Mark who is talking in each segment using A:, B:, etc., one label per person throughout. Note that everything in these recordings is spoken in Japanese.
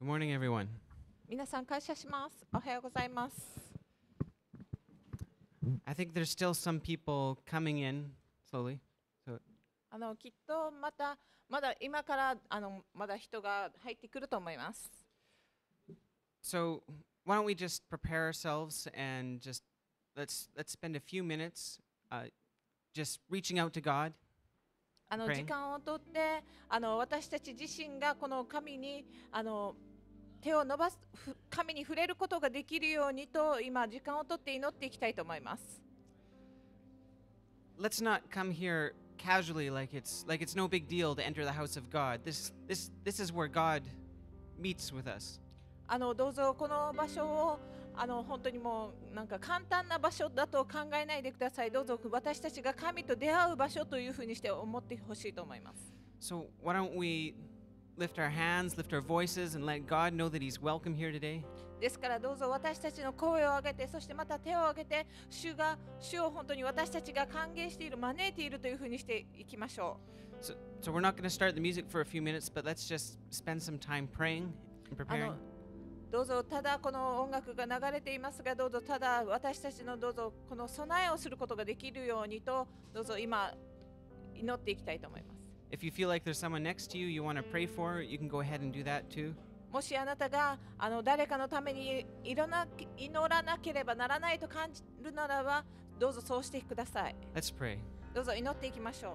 A: Good morning, everyone.
B: 皆さん感謝します。おはようございます。
A: I think there's still some people coming in slowly.
B: あのきっとまたまだ今からあのまだ人が入ってくると思います。
A: So why don't we just prepare ourselves and just let's let's spend a few minutes uh, just reaching out to God.
B: あの
A: Praying.
B: 時間をとってあの私たち自身がこの神にあの 手を伸ばすふ神に触れることができるようにと今時間をとって祈っていきたいと思います。
A: Let's not come here casually like it's like it's no big deal to enter the house of God. This this this is where God meets with us.
B: あのどうぞこの場所をあの本当にもうなんか簡単な場所だと考えないでください。どうぞ私たちが神と出会う場所というふうにして思ってほしいと思います。
A: So why don't we lift our hands, lift our voices and let God know that he's welcome here today?
B: ですからどうぞ私たちの声を上げてそしてまた手を挙げて主が主を本当に私たちが歓迎している招いているというふうにしていきましょ
A: So, so we're not going to start the music for a few minutes, but let's just spend some time praying and preparing.
B: のどうぞただこの音楽が流れていますがどうぞただ私たちのどうぞこの備えをすることができるようにとどうぞ今祈っていきたいと思います
A: If you feel like there's someone next to you you want to pray for, you can go ahead and do that too.
B: もしあなたがあの誰かのためにいろな祈らなければならないと感じるならばどうぞそうしてください
A: Let's pray.
B: どうぞ祈っていきましょう 「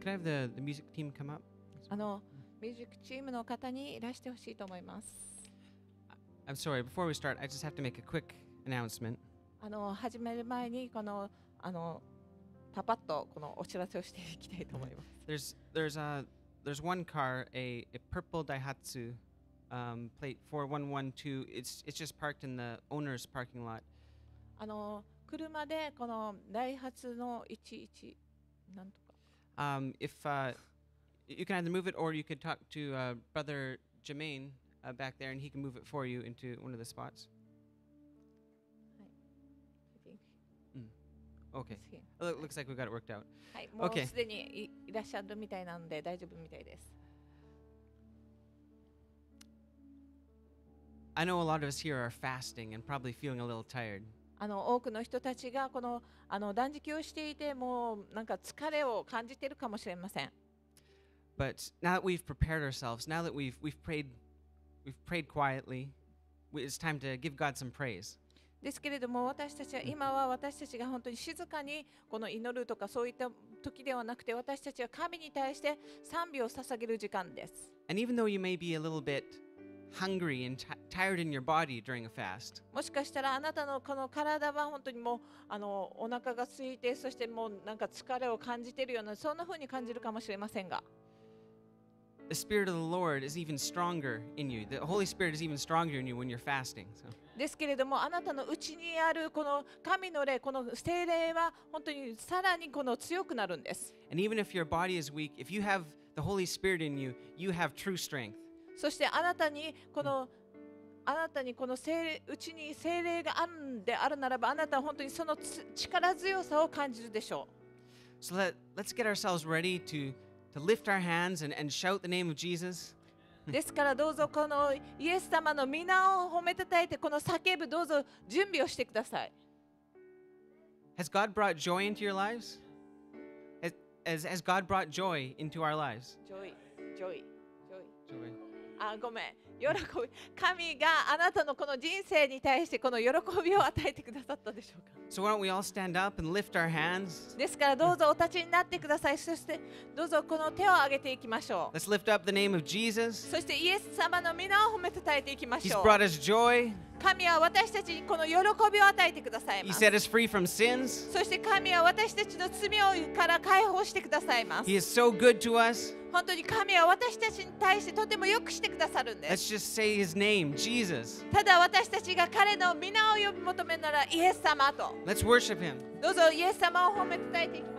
A: could I have the, the music team come up?
B: あのミュージックチームの方にいらしてほしいと思います。
A: I'm sorry, before we start, I just have to make a quick announcement.
B: あの始める前にこのあのパパッとこのお知らせをしていきたいと思います。
A: There's there's uh there's one car, a, a purple Daihatsu um, plate 4112. It's it's just parked in the owner's parking lot.
B: あの車でこのダイハツの11なんとか
A: Um, if uh, you can either move it or you could talk to uh, brother Jermaine uh, back there, and he can move it for you into one of the spots. Okay. Oh, it looks like we got it worked out.
B: はい、もう
A: OK
B: すでにいいらっしゃるみたいなので大丈夫みたいです。
A: I know a lot of us here are fasting and probably feeling a little tired.
B: あの多くの人たちがこのあの断食をしていてもうなんか疲れを感じているかもしれません。
A: But now that we've prepared ourselves, now that we've we've prayed, we've prayed quietly, it's time to give God some praise.
B: ですけれども私たちは今は私たちが本当に静かにこの祈るとかそういった時ではなくて私たちは神に対して賛美を捧げる時間です。
A: And even though you may be a little bit hungry and ti tired in your body during a fast,
B: もしかしたらあなたのこの体は本当にもうあのお腹が空いてそしてもうなんか疲れを感じているようなそんな風に感じるかもしれませんが
A: the Spirit of the Lord is even stronger in you. The Holy Spirit is even stronger in you when you're fasting. So.
B: ですけれどもあなたのうちにあるこの神の霊この精霊は本当にさらにこの強くなるんです
A: And even if your body is weak, if you have the Holy Spirit in you, you have true strength.
B: そしてあなたにこのあなたにこの精霊うちに精霊があるんであるならばあなたは本当にそのつ力強さを感じるでしょ
A: So let, let's get ourselves ready to, to lift our hands and, and shout the name of Jesus.
B: うですからどうぞこのイエス様の皆を褒めたたえてこの叫ぶどうぞ準備をしてください
A: Has God brought joy into your lives? Has, has, has God brought joy into our lives?
B: Joy joy joy
A: Joy.
B: あごめん喜び神があなたのこの人生に対してこの喜びを与えてくださったでしょうか
A: ？So why don't we all stand up and lift our hands?
B: ですからどうぞお立ちになってくださいそしてどうぞこの手を挙げていきましょう
A: Let's lift up the name of Jesus.
B: そしてイエス様の御名を褒めたたえていきまし
A: He's
B: ょう
A: brought us joy.
B: 神は私たちにこの喜びを与えてください
A: He
B: ます
A: set us free from sins.
B: そして神は私たちの罪をから解放してくださいます
A: He is so good to us.
B: 本当に神は私たちに対してとてもよくしてくださるんで
A: Let's
B: す
A: just say his name, Jesus.
B: ただ私たちが彼の皆を呼び求めるならイエス様と
A: Let's worship him.
B: どうぞイエス様を褒めたたえていきまし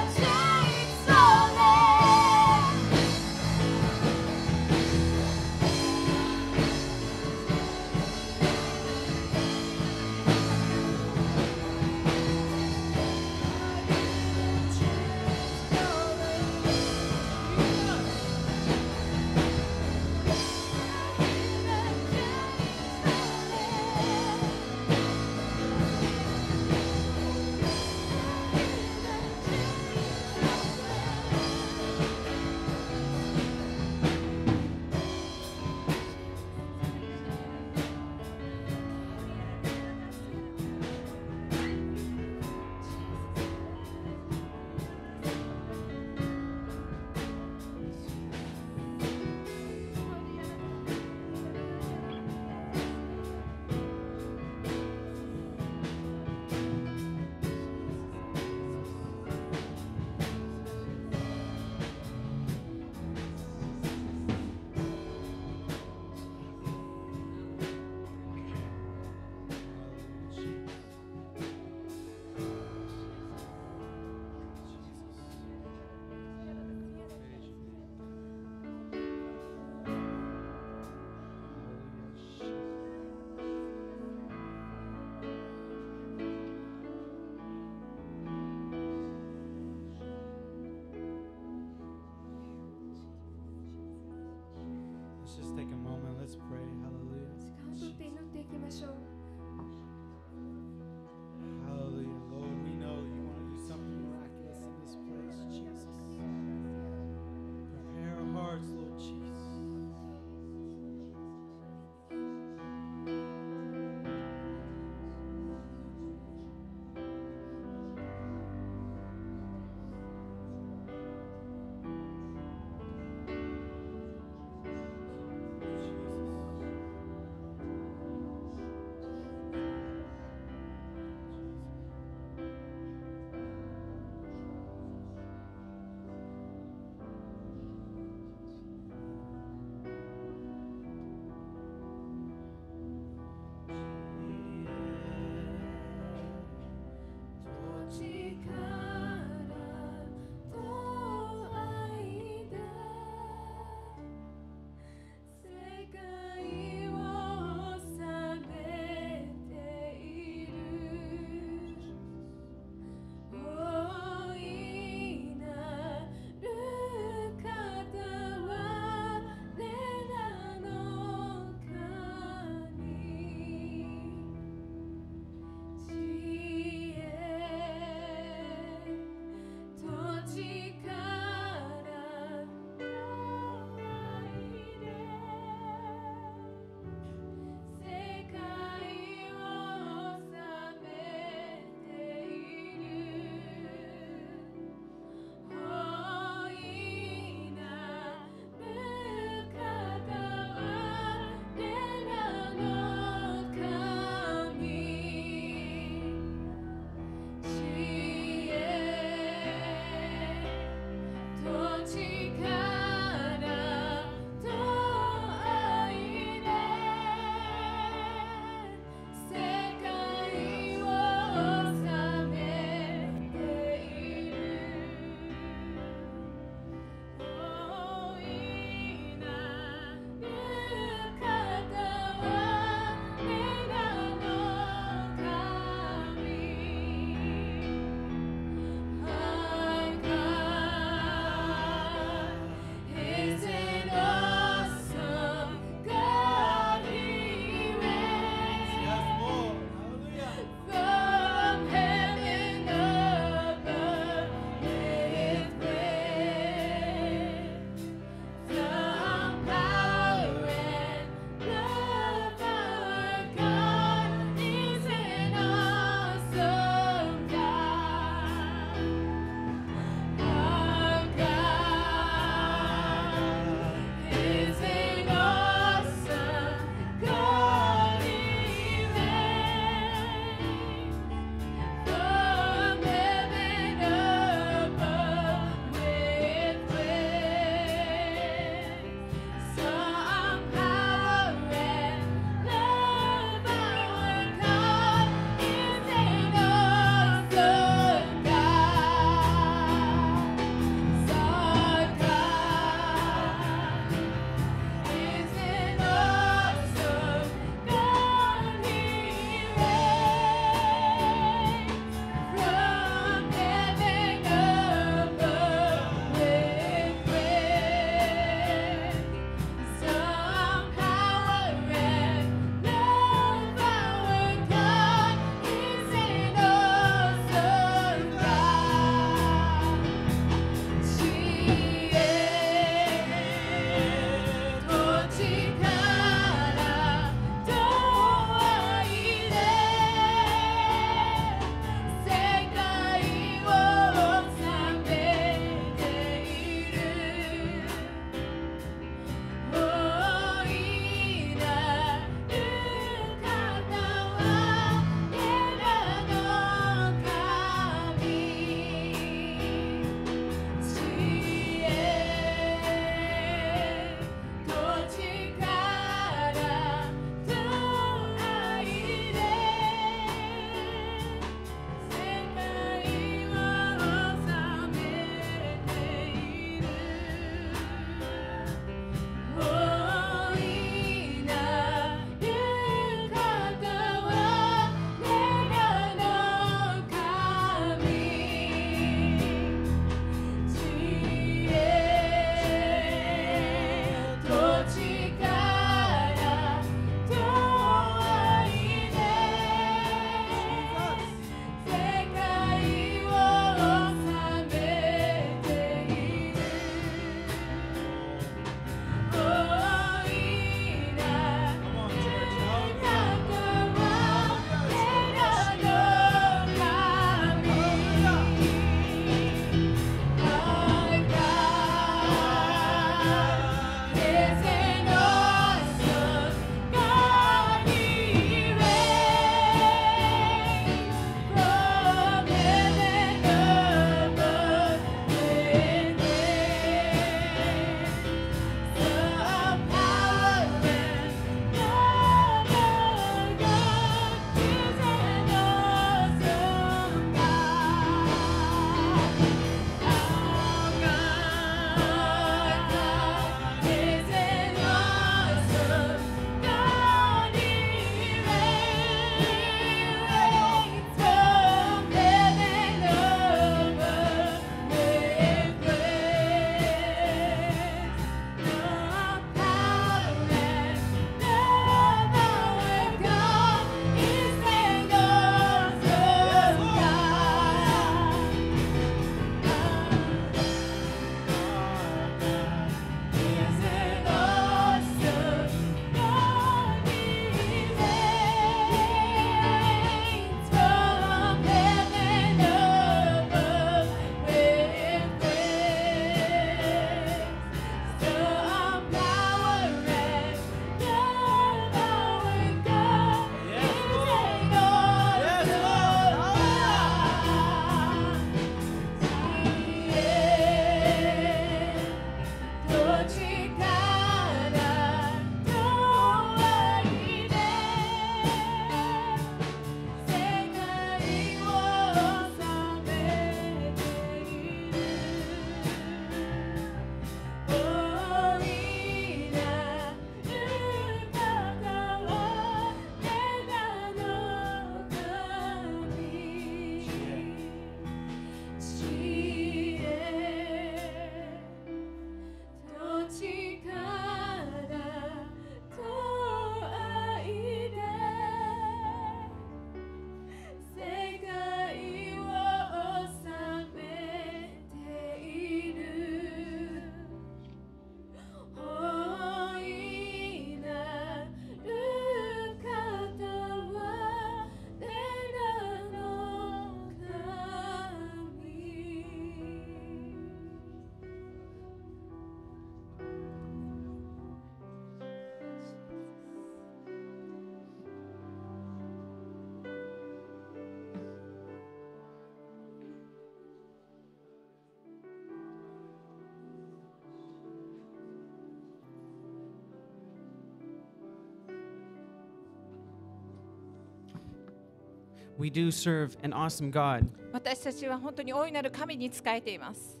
C: We
D: do
A: serve an awesome God.
B: 私たちは本当に大いなる神に仕えています。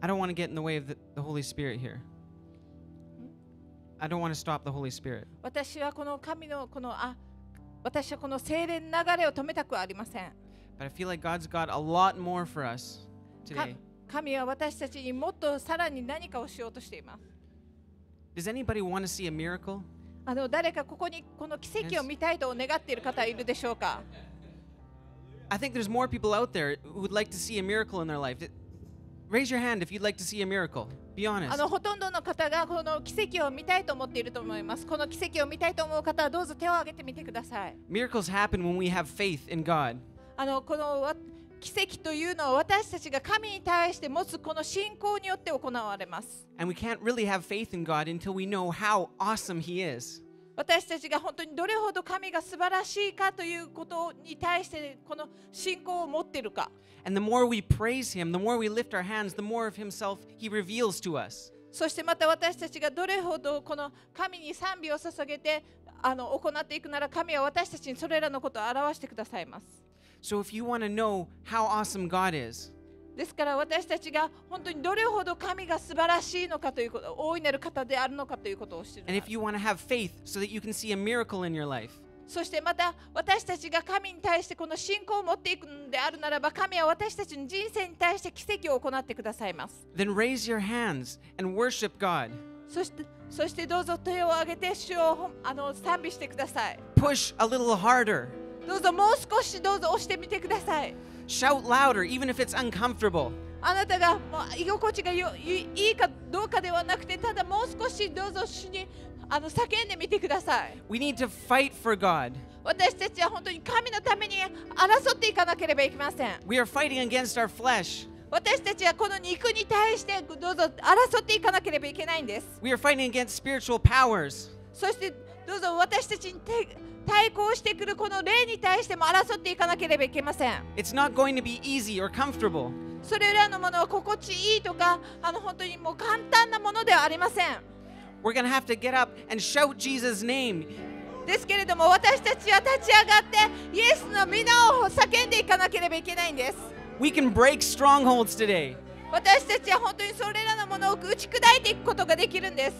A: I don't want to get in the way of the, the Holy Spirit here. I don't want to stop the Holy Spirit.
B: 私はこの神のこのあ私はこの精霊の流れを止めたくはありません。
A: But I feel like God's got a lot more for us
B: か
A: today.
B: 神は私たちにもっとさらに何かをしようとしています。
A: Does anybody want to see a miracle?
B: あの誰かここにこの奇跡を見たいと願っている方いるでしょうか
A: I think there's more people out there who would like to see a miracle in their life. Raise your hand if you'd like to see a miracle. Be
B: あ
A: honest.
B: のほとんどの方がこの奇跡を見たいと思っていると思います。この奇跡を見たいと思う方はどうぞ手を挙げてみてください。
A: Miracles happen when we have faith in God.
B: あのこのわ奇跡というのは私たちが神に対して持つこの信仰によって行われます。私たちが本当にどれほど神が素晴らしいかということに対してこの信仰を持ってるか。そしてまた私たちがどれほどこの神に賛美を捧げてあの行っていくなら神は私たちにそれらのことを表してくださいます。
A: So if you want to know how awesome God is,
B: ですから私たちが本当にどれほど神が素晴らしいのかということ、大いなる方であるのかということを知る
A: and if you want to have faith so that you can see a miracle in your life,
B: そしてまた私たちが神に対してこの信仰を持っていくのであるならば神は私たちの人生に対して奇跡を行ってくださいます。
A: then raise your hands and worship God.
B: そしてそしてどうぞ手を挙げて主をほんあの賛美してください。
A: Push a little harder.
B: どうぞもう少しどうぞ押してみてください。
A: Shout louder, even if it's uncomfortable.
B: あなたがもう居心地がよいいいかどうかではなくてただもう少しどうぞ主にあの叫んでみてください。
A: We need to fight for God.
B: 私たちは本当に神のために争っていかなければいけません。
A: We are fighting against our flesh.
B: 私たちはこの肉に対してどうぞ争っていかなければいけないんです。
A: We are fighting against spiritual powers.
B: そしてどうぞ私たちにて対抗してくるこの霊に対しても争っていかなければいけません。
A: It's not going to be easy or comfortable.
B: それらのものは心地いいとかあの本当にもう簡単なものではありません。
A: We're going to have to get up and shout Jesus' name.
B: ですけれども私たちは立ち上がってイエスの皆を叫んでいかなければいけないんです。
A: We can break strongholds today.
B: 私たちは本当にそれらのものを打ち砕いていくことができるんです。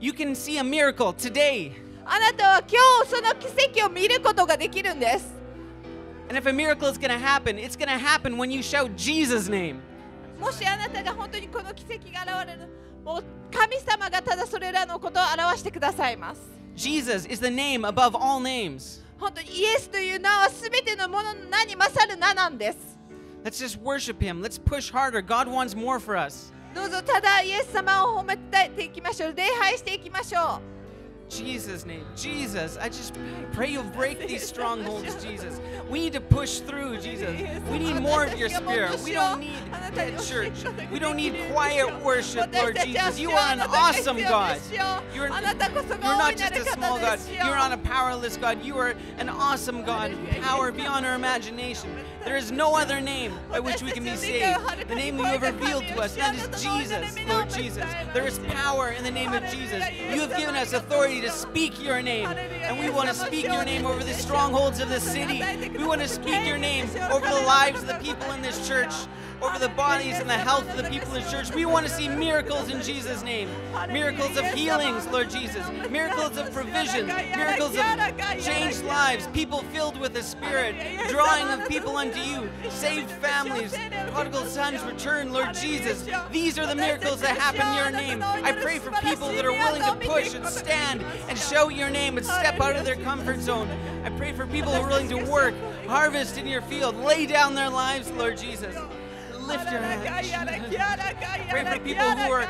A: You can see a miracle today.
B: あなたは今日その奇跡を見ることができるんです。
A: And if a miracle is going to happen, it's going to happen when you shout Jesus' name.
B: もしあなたが本当にこの奇跡が現れる、もう神様がただそれらのことを表してくださいます。
A: Jesus is the name above all names.
B: 本当にイエスという名はすべてのものの名に勝る名なんです。
A: Let's just worship him. Let's push harder. God wants more for us.
B: どうぞただイエス様を褒めていきましょう。礼拝していきましょう。
A: Jesus' name. Jesus. I just pray you'll break these strongholds, Jesus. We need to push through, Jesus. We need more of your spirit. We don't need dead church. We don't need quiet worship, Lord Jesus. You are an awesome God. You're, you're not just a small God. You're not a powerless God. You are an awesome God. Power beyond our imagination. There is no other name by which we can be saved. The name you have revealed to us, that is Jesus, Lord Jesus. There is power in the name of Jesus. You have given us authority to speak your name. And we want to speak your name over the strongholds of the city. We want to speak your name over the lives of the people in this church, over the bodies and the health of the people in church. We want to see miracles in Jesus' name. Miracles of healings, Lord Jesus. Miracles of provision. Miracles of changed lives. People filled with the Spirit. Drawing of people unto you. Saved families. Prodigal sons return, Lord Jesus. These are the miracles that happen in your name. I pray for people that are willing to push and stand and show your name and step out of their comfort zone. I pray for people who are willing to work, harvest in your field, lay down their lives, Lord Jesus. Lift your hands. Pray for people who are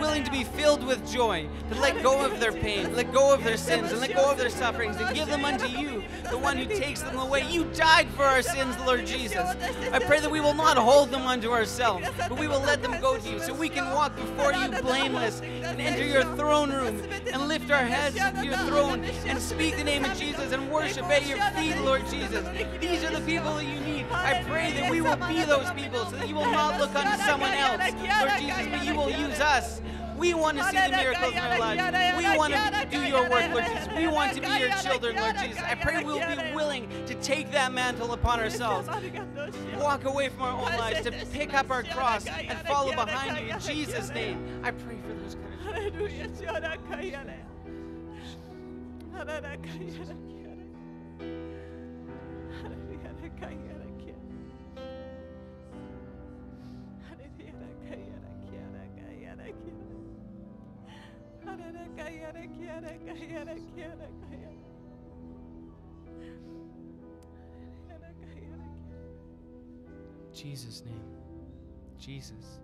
A: willing to be filled with joy, to let go of their pain, let go of their sins, and let go of their sufferings, and give them unto you, the one who takes them away. You died for our sins, Lord Jesus. I pray that we will not hold them unto ourselves, but we will let them go to you, so we can walk before you blameless and enter your throne room and lift our heads to your throne and speak the name of Jesus and worship at your feet, Lord Jesus. These are the people that you need. I pray that we will be those people so that you will not look unto someone else. Lord Jesus, but you will use us. We want to see the miracles in our lives. We want to do your work, Lord Jesus. We want to be your children, Lord Jesus. I pray we'll be willing to take that mantle upon ourselves, walk away from our own lives, to pick up our cross and follow behind you. In Jesus' name, I pray for those
B: courageous.
A: Jesus' name. Jesus.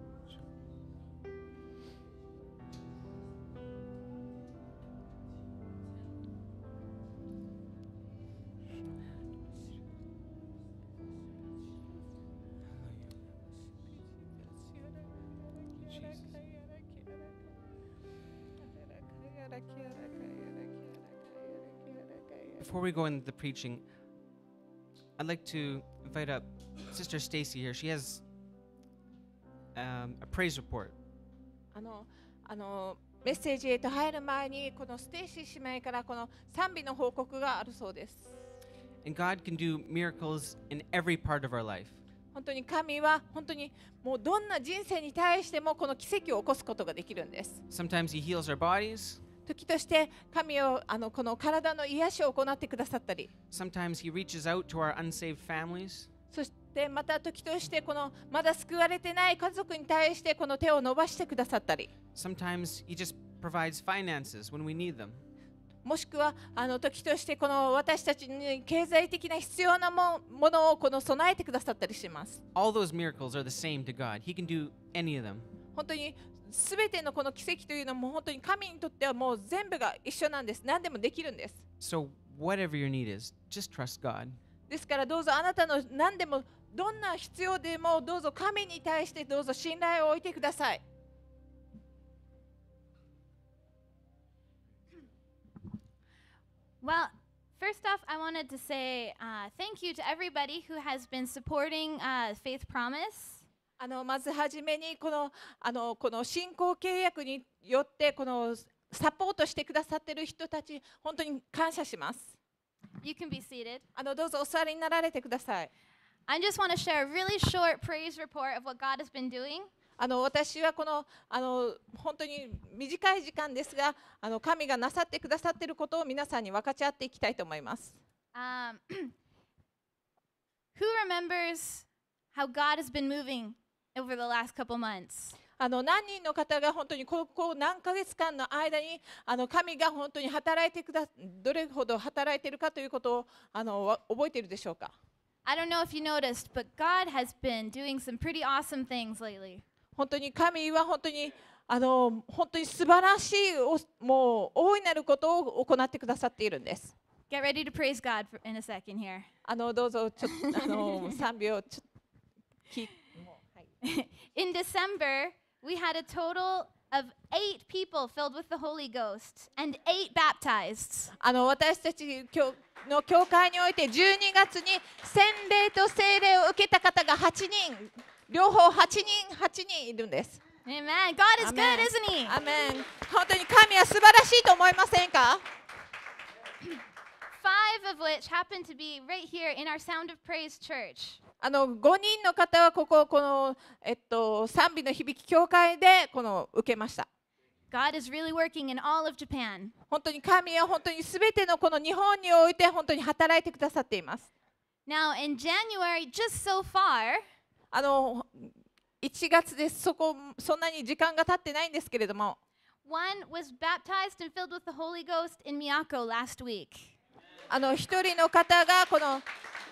A: Before we go into the preaching, I'd like to invite up Sister Stacy here. She has um, a praise report.
B: あのあのメッセージへと入る前にこのステイシー姉妹からこの賛美の報告があるそうです。
A: And God can do miracles in every part of our life.
B: 本当に神は本当にもうどんな人生に対してもこの奇跡を起こすことができるんです。
A: Sometimes He heals our bodies,
B: 時として神をあのこの体の癒しを行ってくださったり。そしてまた時としてこのまだ救われてない家族に対してこの手を伸ばしてくださったり。もしくはあの時としてこの私たちに経済的な必要なも,のをこの備えてくださったりします。本当にすべてのこの奇跡というのも本当に神にとってはもう全部が一緒なんです。何でもできるんです。
A: So, whatever your need is, just trust God.
B: ですからどうぞあなたの何でもどんな必要でもどうぞ神に対してどうぞ信頼を置いてください。
C: Well, first off, I wanted to say uh, thank you to everybody who has been supporting uh, Faith Promise.
B: あのまずはじめにこのあのこの信仰契約によってこのサポートしてくださっている人たち本当に感謝します。
C: You can be seated.
B: あのどうぞお座りになられてください。
C: I just want to share a really short praise report of what God has been doing.
B: あの私はこのあの本当に短い時間ですがあの神がなさってくださっていることを皆さんに分かち合っていきたいと思います。
C: Um, who remembers how God has been moving over the last couple months?
B: あの何人の方が本当にここ何ヶ月間の間にあの神が本当に働いてくだどれほど働いているかということをあのわ覚えているでしょうか
C: I don't know if you noticed, but God has been doing some pretty awesome things lately.
B: 本当に神は本当にあの本当に素晴らしいおもう大いなることを行ってくださっているんです。
C: Get ready to praise God in a second here.
B: あのどうぞちょっとあの賛美をちょっと
C: In December, we had a total of eight people filled with the Holy Ghost and eight baptized.
B: あの私たち教の教会において12月に洗礼と聖霊を受けた方が8人両方8人8人いるんです。
C: Amen. God is good,
B: Amen.
C: isn't He?
B: アメン本当に神は素晴らしいと思いませんか
C: Five of which happen to be right here in our Sound of Praise church.
B: あの5人の方はこここの、えっと、賛美の響き教会でこの受けました。
C: God is really working in all of Japan.
B: 本当に神は本当にすべてのこの日本において本当に働いてくださっています。
C: Now, in January, just so far,
B: あの1月ですそこそんなに時間が経ってないんですけれども
C: one was baptized and filled with the Holy Ghost in Miyako last week.
B: あの一人の方がこの、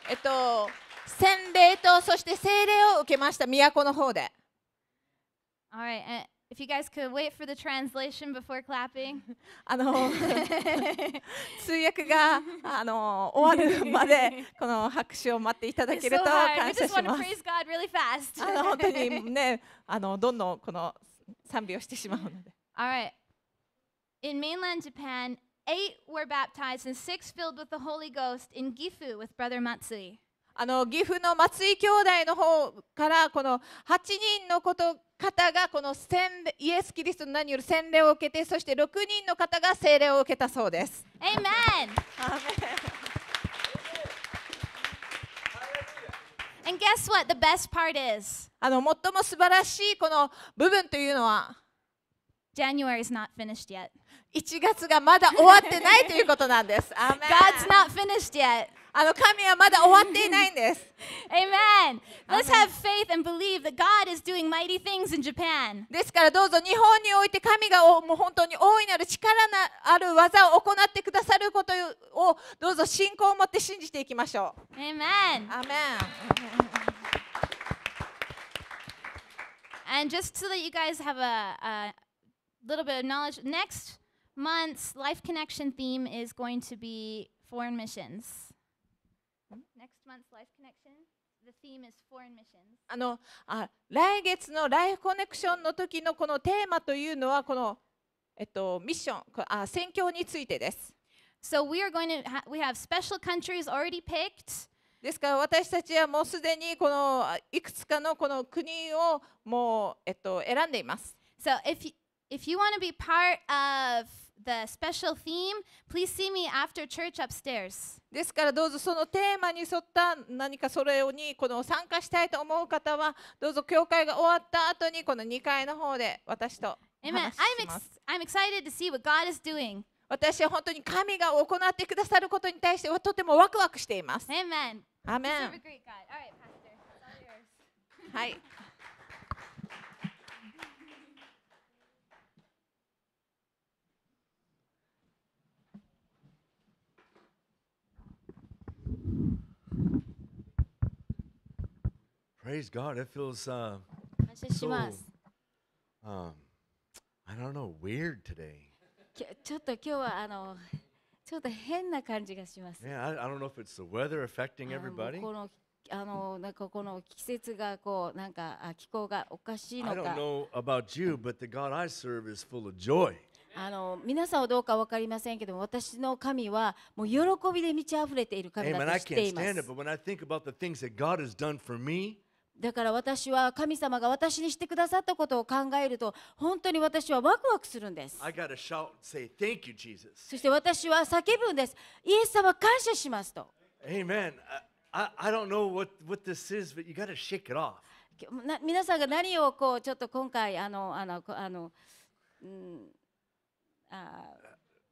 B: えっと、洗礼とそして精霊を受けました、都の方で。通訳があの終わるまでこの拍手を待っていただけると。あのどんどんこの賛美をしてしまうので。
C: In mainland Japan, eight were baptized and six filled with the Holy Ghost in Gifu with Brother Matsui.
B: あの岐阜の松井兄弟の方からこの8人のこと方がこの洗礼イエス・キリストの名による洗礼を受けてそして6人の方が聖霊を受けたそうです。
C: Amen. And guess what? The best part is
B: あの最も素晴らしいこの部分というのは
C: January is not finished yet.
B: 1月がまだ終わってないということなんです。
C: God's not finished yet.
B: あの神はまだ終わっていないんです。
C: Amen. Let's
B: Amen.
C: have faith and believe that God is doing mighty things in Japan.
B: ですからどうぞ日本において神がおもう本当に大いなる力なある技を行ってくださることをどうぞ信仰を持って信じていきましょう。
C: Amen.
B: アーメン
C: And just so that you guys have a, a little bit of knowledge, next month's Life Connection theme is going to be foreign missions. Next month's Life Connection, the theme is foreign missions.
B: あのあ来月のライフコネクションの時のこのテーマというのはこの、えっと、ミッションこあ宣教についてです。
C: So we are going to ha- we have special countries already picked.
B: ですから私たちはもうすでにこのあいくつかのこの国をもう、えっと、選んでいます。
C: So if you, if you want to be part of the special theme, please see me after church upstairs.
B: ですからどうぞそのテーマに沿った何かそれにこの参加したいと思う方はどうぞ教会が終わった後にこの2階の方で私と話します。私は本当に神が行ってくださることに対してはとてもワクワクしています。はい。
E: Praise God. It feels, uh,
C: 感謝します。
E: um, I don't know, weird today.
F: きちょっと今日はあのちょっと変な感じがします。
E: Man, I, I don't know if it's the weather affecting
F: あのもう
E: everybody.
F: このあのなんかこの季節がこうなんかあ気候がおかしい
E: I
F: の
E: don't
F: か
E: know about you, but the God I serve is full of joy.
F: あの皆さんはどうかわかりませんけども私の神はもう喜びで満ち溢れている神
E: Amen.
F: だ
E: I
F: と知って
E: can't
F: いま
E: stand it,
F: す
E: but when I think about the things that God has done for me,
F: だから私は神様が私にしてくださったことを考えると本当に私はワクワクするんです
E: say, you.
F: そして私は叫ぶんですイエス様感謝しますと
E: Amen. I, I, don't know what, what this is, but you got to shake it off.
F: な皆さんが何をこうちょっと今回あのあのこあの、うん、あ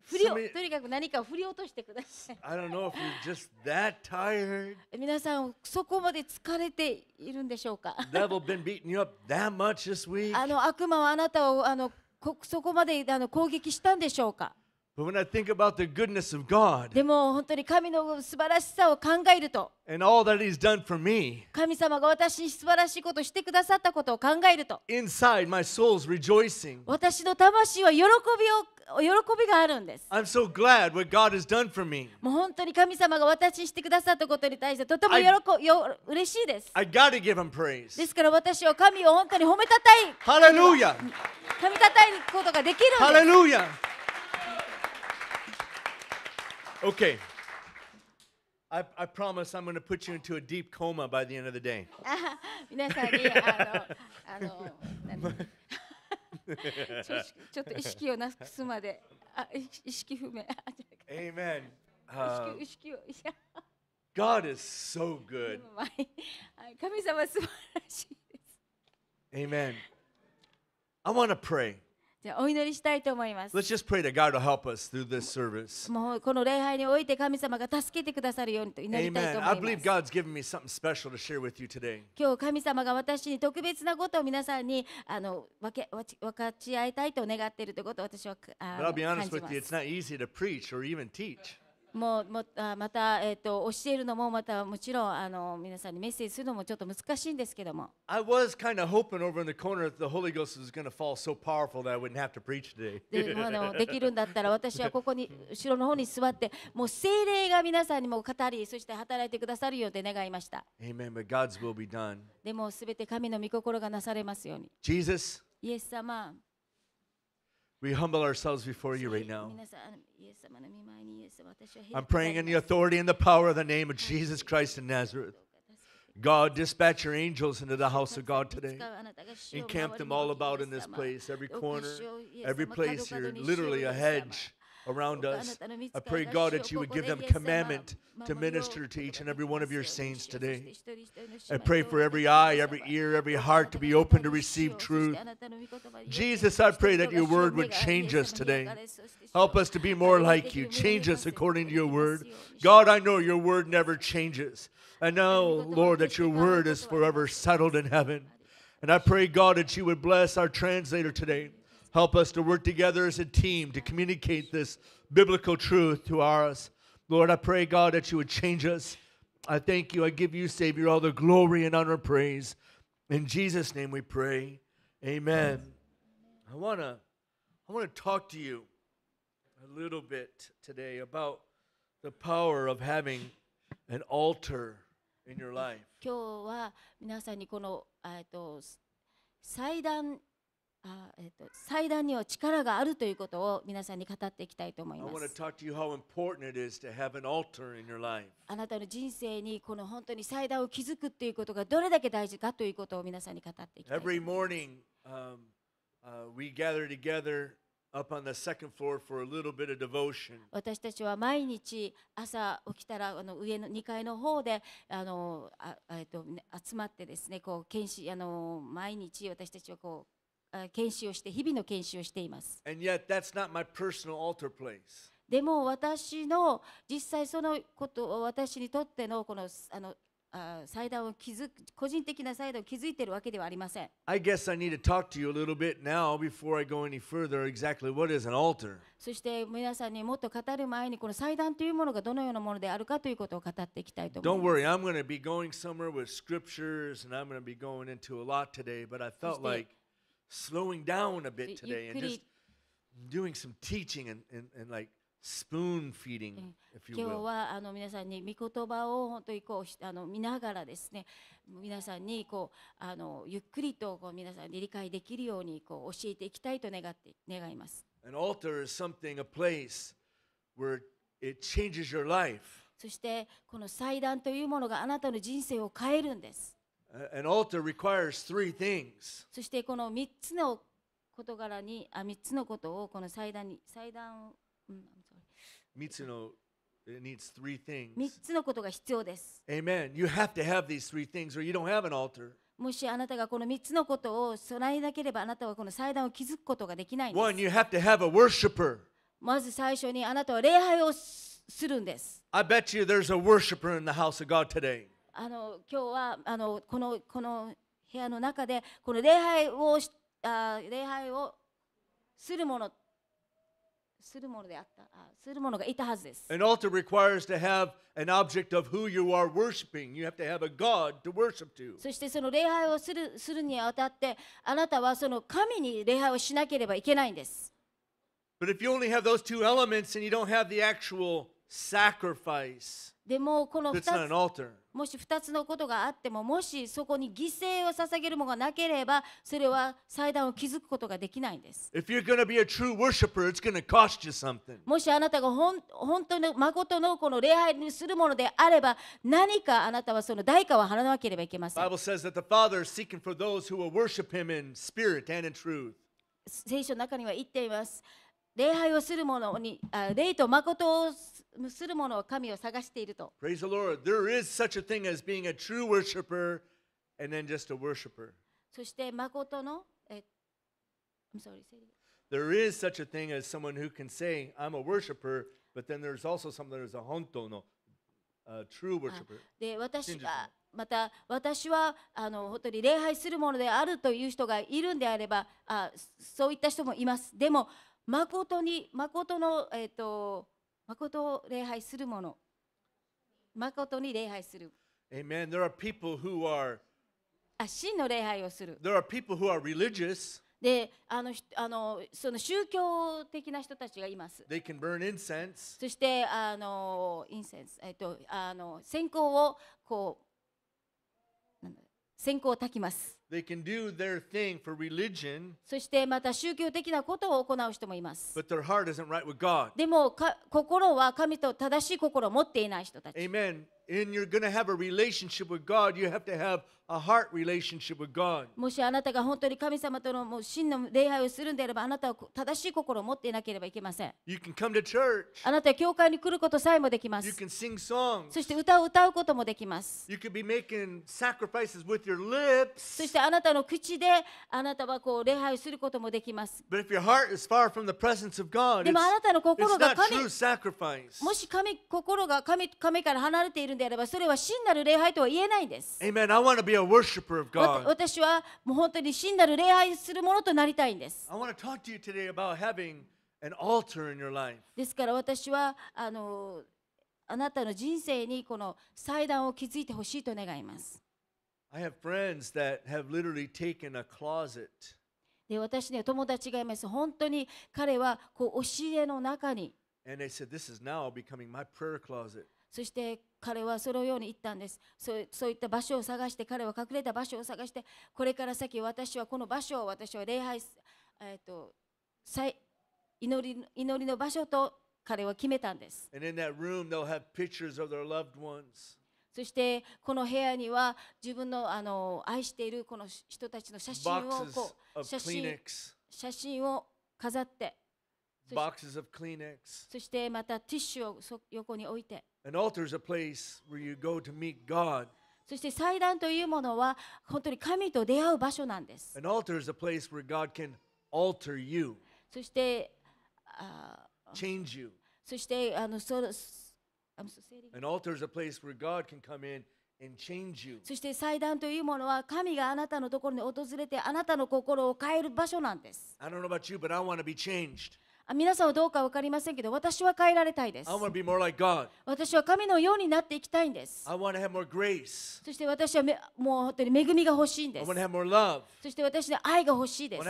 F: 振りをとにかく何かを振り落としてください
E: I don't know if you're just that tired.
F: 皆さんそこまで疲れているんでしょうか
E: Devil been beating you up that much this week.
F: あの悪魔はあなたをあのこそこまであの攻撃したんでしょうか
E: But when I think about the goodness of God
F: でも本当に神の素晴らしさを考えると
E: and all that He's done for me,
F: 神様が私に素晴らしいことをしてくださったことを考えると
E: inside my soul's rejoicing.
F: 私の魂は喜びを喜びがあるんです。もう本当に神様が私にしてくださったことに対してとても喜よ嬉しいです。ですから私は神を本当に褒めたたい。
E: ハレルヤ
F: 神たたいことができる。ハレル
E: ヤ OK。I, I
F: みな さん、あの、あの、ちょちょっと意識をなくすまで、あ意意識不明、あじゃ
E: Amen.
F: あ
E: Uh,
F: 意識意識をいや
E: God is so good.
F: はいはい神様素晴らしいです。
E: Amen. I want to pray.
F: じゃあお祈りしたいと思います。もうこの礼拝において神様が助けてくださるようにと祈りたいと思います。今日神様が私に特別なことを皆さんにあの分,け分かち合いたいと願っているということを私は感じます。もうもあまた、えっと教えるのもまたもちろんあの皆さんにメッセージするのもちょっと難しいんですけども
E: I was kind of hoping over in the corner that the Holy Ghost was going to fall so powerful that I wouldn't have to preach today.
F: であのできるんだったら私はここに後ろの方に座ってもう精霊が皆さんにも語りそして働いてくださるようで願いました
E: Amen. But God's will be done.
F: でもすべて神の御心がなされますように
E: Jesus,
F: イエス様
E: We humble ourselves before you right now. I'm praying in the authority and the power of the name of Jesus Christ in Nazareth. God, dispatch your angels into the house of God today. Encamp them all about in this place, every corner, every place here, literally a hedge around us. I pray, God, that you would give them commandment to minister to each and every one of your saints today. I pray for every eye, every ear, every heart to be open to receive truth. Jesus, I pray that your word would change us today. Help us to be more like you. Change us according to your word. God, I know your word never changes. And now, Lord, that your word is forever settled in heaven. And I pray, God, that you would bless our translator today. Help us to work together as a team to communicate this biblical truth to ours. Lord, I pray, God, that you would change us. I thank you. I give you, Savior, all the glory and honor and praise. In Jesus' name we pray. Amen. I want to I want to talk to you a little bit today about the power of having an altar in your life.
F: 今日は皆さんにこのあえっと祭壇 あえっと祭壇には力があるということを皆さんに語っていきたいと思います。あなたの人生にこの本当に祭壇を築くっていうことがどれだけ大事かということを皆さんに語っていきたいと思い
E: Every
F: ます。
E: morning, um, uh, we gather together up on the second floor for a little bit of devotion.
F: 私たちは毎日朝起きたらあの上の2階の方であのああえっとね集まってですねこう検視あの毎日私たちはこうあ検視をして日々の検視をしています。
E: And yet, that's not my personal altar place.
F: でも私の実際そのことを私にとってのこのあのあ祭壇を築く個人的な祭壇を築いているわけではありません。
E: I guess I need to talk to you a little bit now before I go any further exactly what is an altar.
F: そして皆さんにもっと語る前にこの祭壇というものがどのようなものであるかということを語っていきたいと思い
E: Don't
F: ます。
E: worry, I'm going to be going somewhere with scriptures and I'm going to be going into a lot today, but I felt like slowing down a bit today and just doing some teaching and, and, and like spoon feeding, if you
F: 今日
E: will.
F: はあの皆さんに御言葉を本当にこうしあの見ながらですね皆さんにこうあのゆっくりとこう皆さんに理解できるようにこう教えていきたいと願って願います。
E: An altar is something, a place where it changes your life.
F: そしてこの祭壇というものがあなたの人生を変えるんです。
E: An altar requires three things
F: そしてこの3つの事柄にあ3つのことをこの祭壇に祭壇を、うん、I'm sorry
E: Mitsuno, it needs three things.
F: 3つのことが必要です。
E: Amen. You have to have these three things or you don't have an altar.
F: もしあなたがこの3つのことを備えなければあなたはこの祭壇を築くことができないんで
E: One,
F: す。
E: you have to have a worshiper.
F: まず最初にあなたは礼拝をすするんです。
E: I bet you there's a worshiper in the house of God today.
F: あの今日はあのこのこの部屋の中でこの礼拝をしあ礼拝をするものするものであったあするものがいたはずです。
E: An altar requires to have an object of who you are worshiping. You have to have a God to worship to.
F: そしてその礼拝をするするにあたってあなたはその神に礼拝をしなければいけないんです。
E: But if you only have those two elements and you don't have the actual sacrifice,
F: でもこの2つ、もし2つのことがあっても、もしそこに犠牲を捧げるものがなければ、それは祭壇を築くことができないんです。もしあなたが本当の誠のこの礼拝にするものであれば、何かあなたはその代価を払わなければいけません。聖書の中には言っています。礼拝をするのに、礼と誠をすする者を神を探していると。
E: Praise the Lord. There is such a thing as being a true worshiper and then just a worshiper.
F: そして誠のえ I'm sorry, say it again.
E: There is such a thing as someone who can say, I'm a worshiper, but then there's also someone that is a honto no, a true worshiper.
F: で私
E: 信じてる
F: あまた私はあの本当に礼拝するものであるという人がいるんであればあそういった人もいます。でも誠に誠のえっ、と誠を礼拝するもの誠に礼拝する
E: Amen. There are people who are
F: あ真の礼拝をする
E: there are people who are religious.
F: であのひあのその宗教的な人たちがいます。
E: They can burn incense.
F: そしてあのインセンスえっ、とあの線香をこうなんだ線香を焚きます。
E: They can do their thing for religion,
F: そしてまた宗教的なことを行う人もいます。
E: but their heart isn't right with God.
F: でもか心は神と正しい心を持っていない人たち。
E: Amen. And you're going to have a relationship with God, you have to have
F: もしあなたが本当に神様とのもう真の礼拝をするんであればあなたは正しい心を持っていなければいけません。あなたは教会に来ることさえもできます。そして歌を歌うこともできます。そしてあなたの口であなたはこう礼拝をすることもできます。でもあなたの心が神の神,から離れているんであればそれは真なる礼拝とは言えないんです。
E: Worshiper of
F: わ
E: God.
F: 私はもう本当に真なる礼拝するものとなりたいんです
E: I want to talk to you today about having an altar in your life.
F: ですから私はあのあなたの人生にこの祭壇を築いてほしいと願います
E: I have friends that have literally taken a closet
F: で私には友達がいます本当に彼はこう押し入れの中に
E: and they said, This is now becoming my prayer closet.
F: そして彼はそのように言ったんです。そうそういった場所を探して彼は隠れた場所を探してこれから先私はこの場所を私は礼拝す、えー、と祭祈り祈りの場所と彼は決めたんです.そしてこの部屋には自分のあの愛しているこの人たちの写真をこう写真写真を飾って
E: boxes of Kleenex.
F: そしてまたティッシュをそ横に置いて
E: An altar is a place where you go to meet God.
F: そして祭壇というものは本当に神と出会う場所なんです
E: An altar is a place where God can alter you,
F: そしてあ
E: change you.
F: そしてあのそ I'm so.
E: An altar is a place where God can come in and change you.
F: そして祭壇というものは神があなたのところに訪れてあなたの心を変える場所なんです。
E: You,
F: 皆さんはどうか分かりませんけど、私は変えられたいです。
E: Like、
F: 私は神のようになっていきたいんです。そして私はもう本当に恵みが欲しいんです。そして私の愛が欲しいです。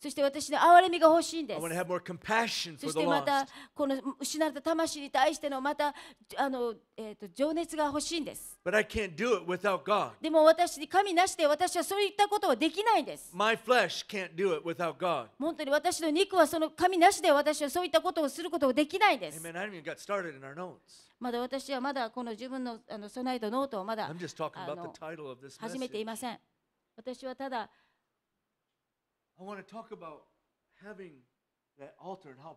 F: そして私の憐れみが欲しいんです。そしてまた、この失われた魂に対しての、また、あの、えー、と情熱が欲しいんです。
E: But I can't do it without God.
F: でも私に神なしで私はそういったことはできないんです。
E: My flesh can't do it without God.
F: 本当に私の肉はその神なしで私はそういったことをすることができないです。
E: Amen. I haven't even got started in our notes.
F: まだ私はまだこの自分のあの備えたノートをまだ始めてい.ません。私はただ
E: I want to talk about having that altar and how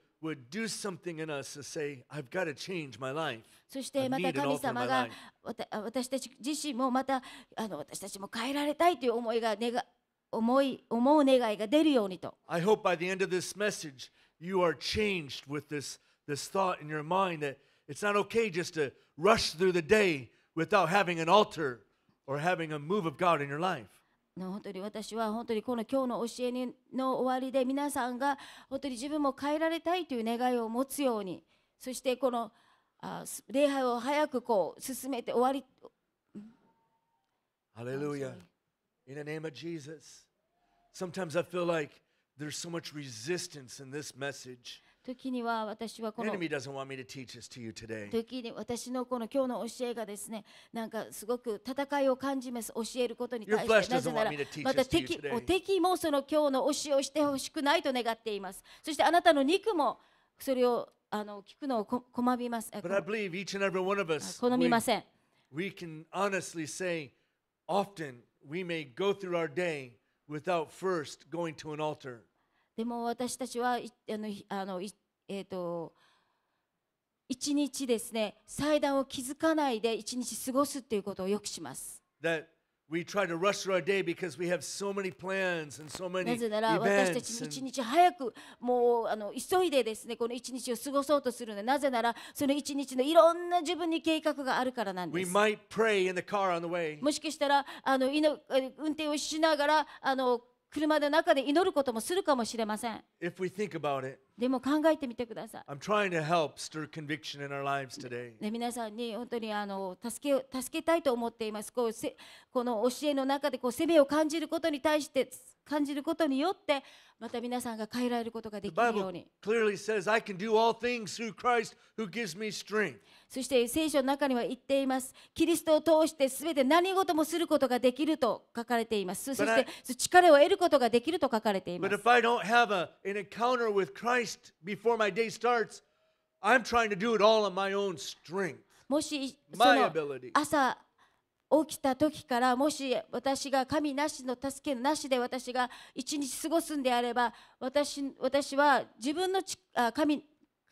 E: would do something in us to say, I've got to change my life.
F: そして
E: I
F: また
E: need an
F: 神
E: altar in my
F: 様が
E: life.
F: わたあ私たち自身もまたあの私たちも変えられたいという思いが願思い思う願いが出るようにと
E: I hope by the end of this message, you are changed with this, this thought in your mind that it's not okay just to rush through the day without having an altar or having a move of God in your life.
F: の本当に私は本当にこの今日の教えにの終わりで皆さんが本当に自分も変えられたいという願いを持つようにそしてこの礼拝を早くこう進めて終わり
E: Hallelujah. In the name of Jesus. Sometimes I feel like there's so much resistance in this message.
F: 時には私はこの時に私のこの今日の教えがですね、なんかすごく戦いを感じます、教えることに対して、また敵,敵もその今日の教えをしてほしくないと願っています。そしてあなたの肉もそれをあの聞くのをこ困ります。好みません。
E: We can honestly say, often we may go through our day without first going to an altar.
F: でも私たちはいあのひあのいえっ、と一日ですね祭壇を築かないで一日過ごすっていうことをよくします。
E: That we try to rush through our day because we have so many plans and so
F: な
E: many
F: ぜなら私たち一日早くもうあの急いでですねこの一日を過ごそうとするのでなぜならその一日のいろんな自分に計画があるからなんです。もしかしたらあの運転をしながらあの車の中で祈ることもするかもしれません。
E: It,
F: でも考えてみてください。皆さんに本当にあの助,け助けたいと思っています。こ,うせこの教えの中でこう責めを感じることに対して感じることによって、また皆さんが変えられることができるように。そして聖書の中には言っています。キリストを通して全て何事もすることができると書かれています。そしてそ力を得ることができると書かれていま
E: But
F: す
E: if I don't have a, an encounter with Christ before my day starts, I'm trying to do it all on my own strength,
F: もしその.朝起きた時からもし私が神なしの助けなしで私が一日過ごすんであれば私私は自分のちあ神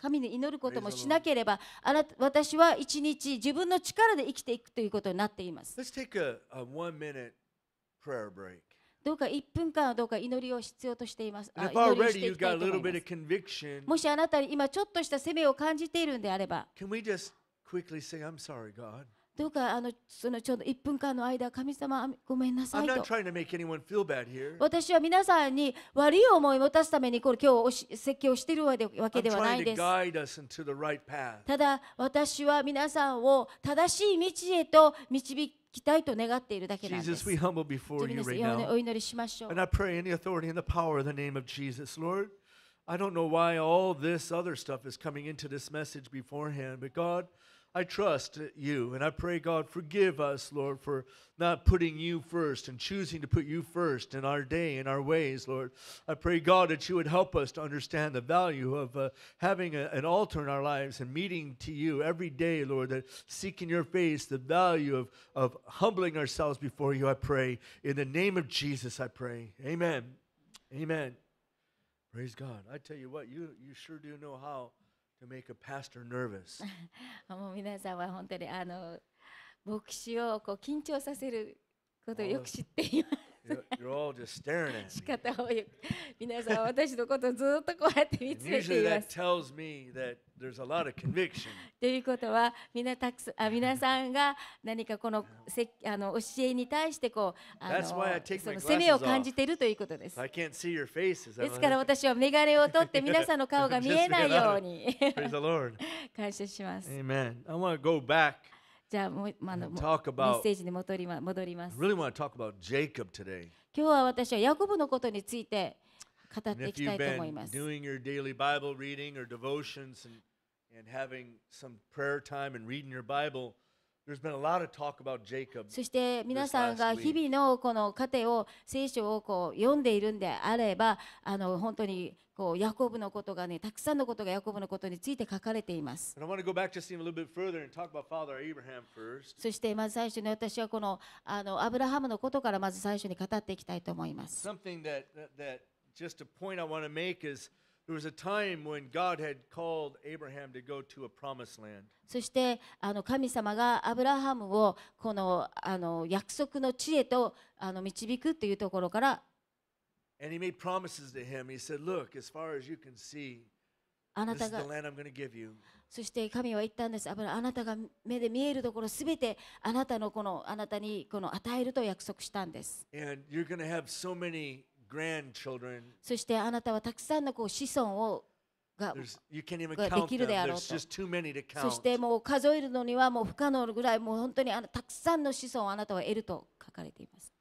F: 神に祈ることもしなければあなた私は一日自分の力で生きていくということになっています。どうか1分間はどうか祈りを必要としています。もしあなたに今ちょっとした責めを感じているのであれば。どうかあのそのちょうど1分間の間神様あごめんなさ
E: I'm
F: い
E: not
F: と
E: trying to make anyone feel bad here.
F: 私は皆さんに悪い思いを持たすためにこれ今日おし説教をしているわけでわけ
E: I'm
F: ではな
E: trying
F: い
E: to
F: です。
E: guide us into the right path.
F: ただ私は皆さんを正しい道へと導きたいと願っているだけなんです。
E: Jesus, we humble before
F: 皆
E: you
F: さん
E: right
F: 今
E: now.
F: お祈りしましょう
E: And。I pray the authority and the power of the name of Jesus, Lord. I don't know why all this other stuff is coming into this message beforehand, but God, I trust you. And I pray, God, forgive us, Lord, for not putting you first and choosing to put you first in our day, in our ways, Lord. I pray, God, that you would help us to understand the value of uh, having a- an altar in our lives and meeting to you every day, Lord, that seeking your face, the value of, of humbling ourselves before you, I pray. In the name of Jesus, I pray. Amen. Amen. Praise God. I tell you what, you, you sure do know how to make a pastor nervous.
F: もう皆さんは本当にあの牧師をこう緊張させることをよく知っています。仕方をよく皆さ私のことずっとこうやって見つめています。いうことは皆たく、皆さんが何かこの,せあの教えに対してこうその攻めを感じているということです。ですから私は眼鏡を取って皆さんの顔が見えないように 感謝します。じゃあもう、まあ、あのメッセージに戻りま戻ります。
E: really want to talk about Jacob today.
F: 今日は私はヤコブのことについて語っていきたいと思います。
E: doing your daily Bible reading or devotions and, and having some prayer time and reading your Bible,
F: そして皆さんが日々のこの過程を聖書をこう読んでいるんであればあの本当にこうヤコブのことがねたくさんのことがヤコブのことについて書かれています。そしてまず最初に私はこの,あのアブラハムのことからまず最初に語っていきたいと思います。
E: There was a time when God had called Abraham to go to a promised land.
F: そしてあの神様がアブラハムをこのあの約束の地へとあの導くというところから
E: And he made promises to him. He said, Look, as far as you can see, this
F: た
E: is the
F: が
E: land I'm going to give you.
F: そして神は言ったんです。あなたが目で見えるところすべてあなたのこのあなたにこの与えると約束したんです。
E: And you're going to have so many.
F: そしてあなたはたくさんのこう子孫をが,ができるであろうと。そしてもう数えるのにはもう不可能ぐらいもう本当にあたくさんの子孫あなたは得ると書かれています。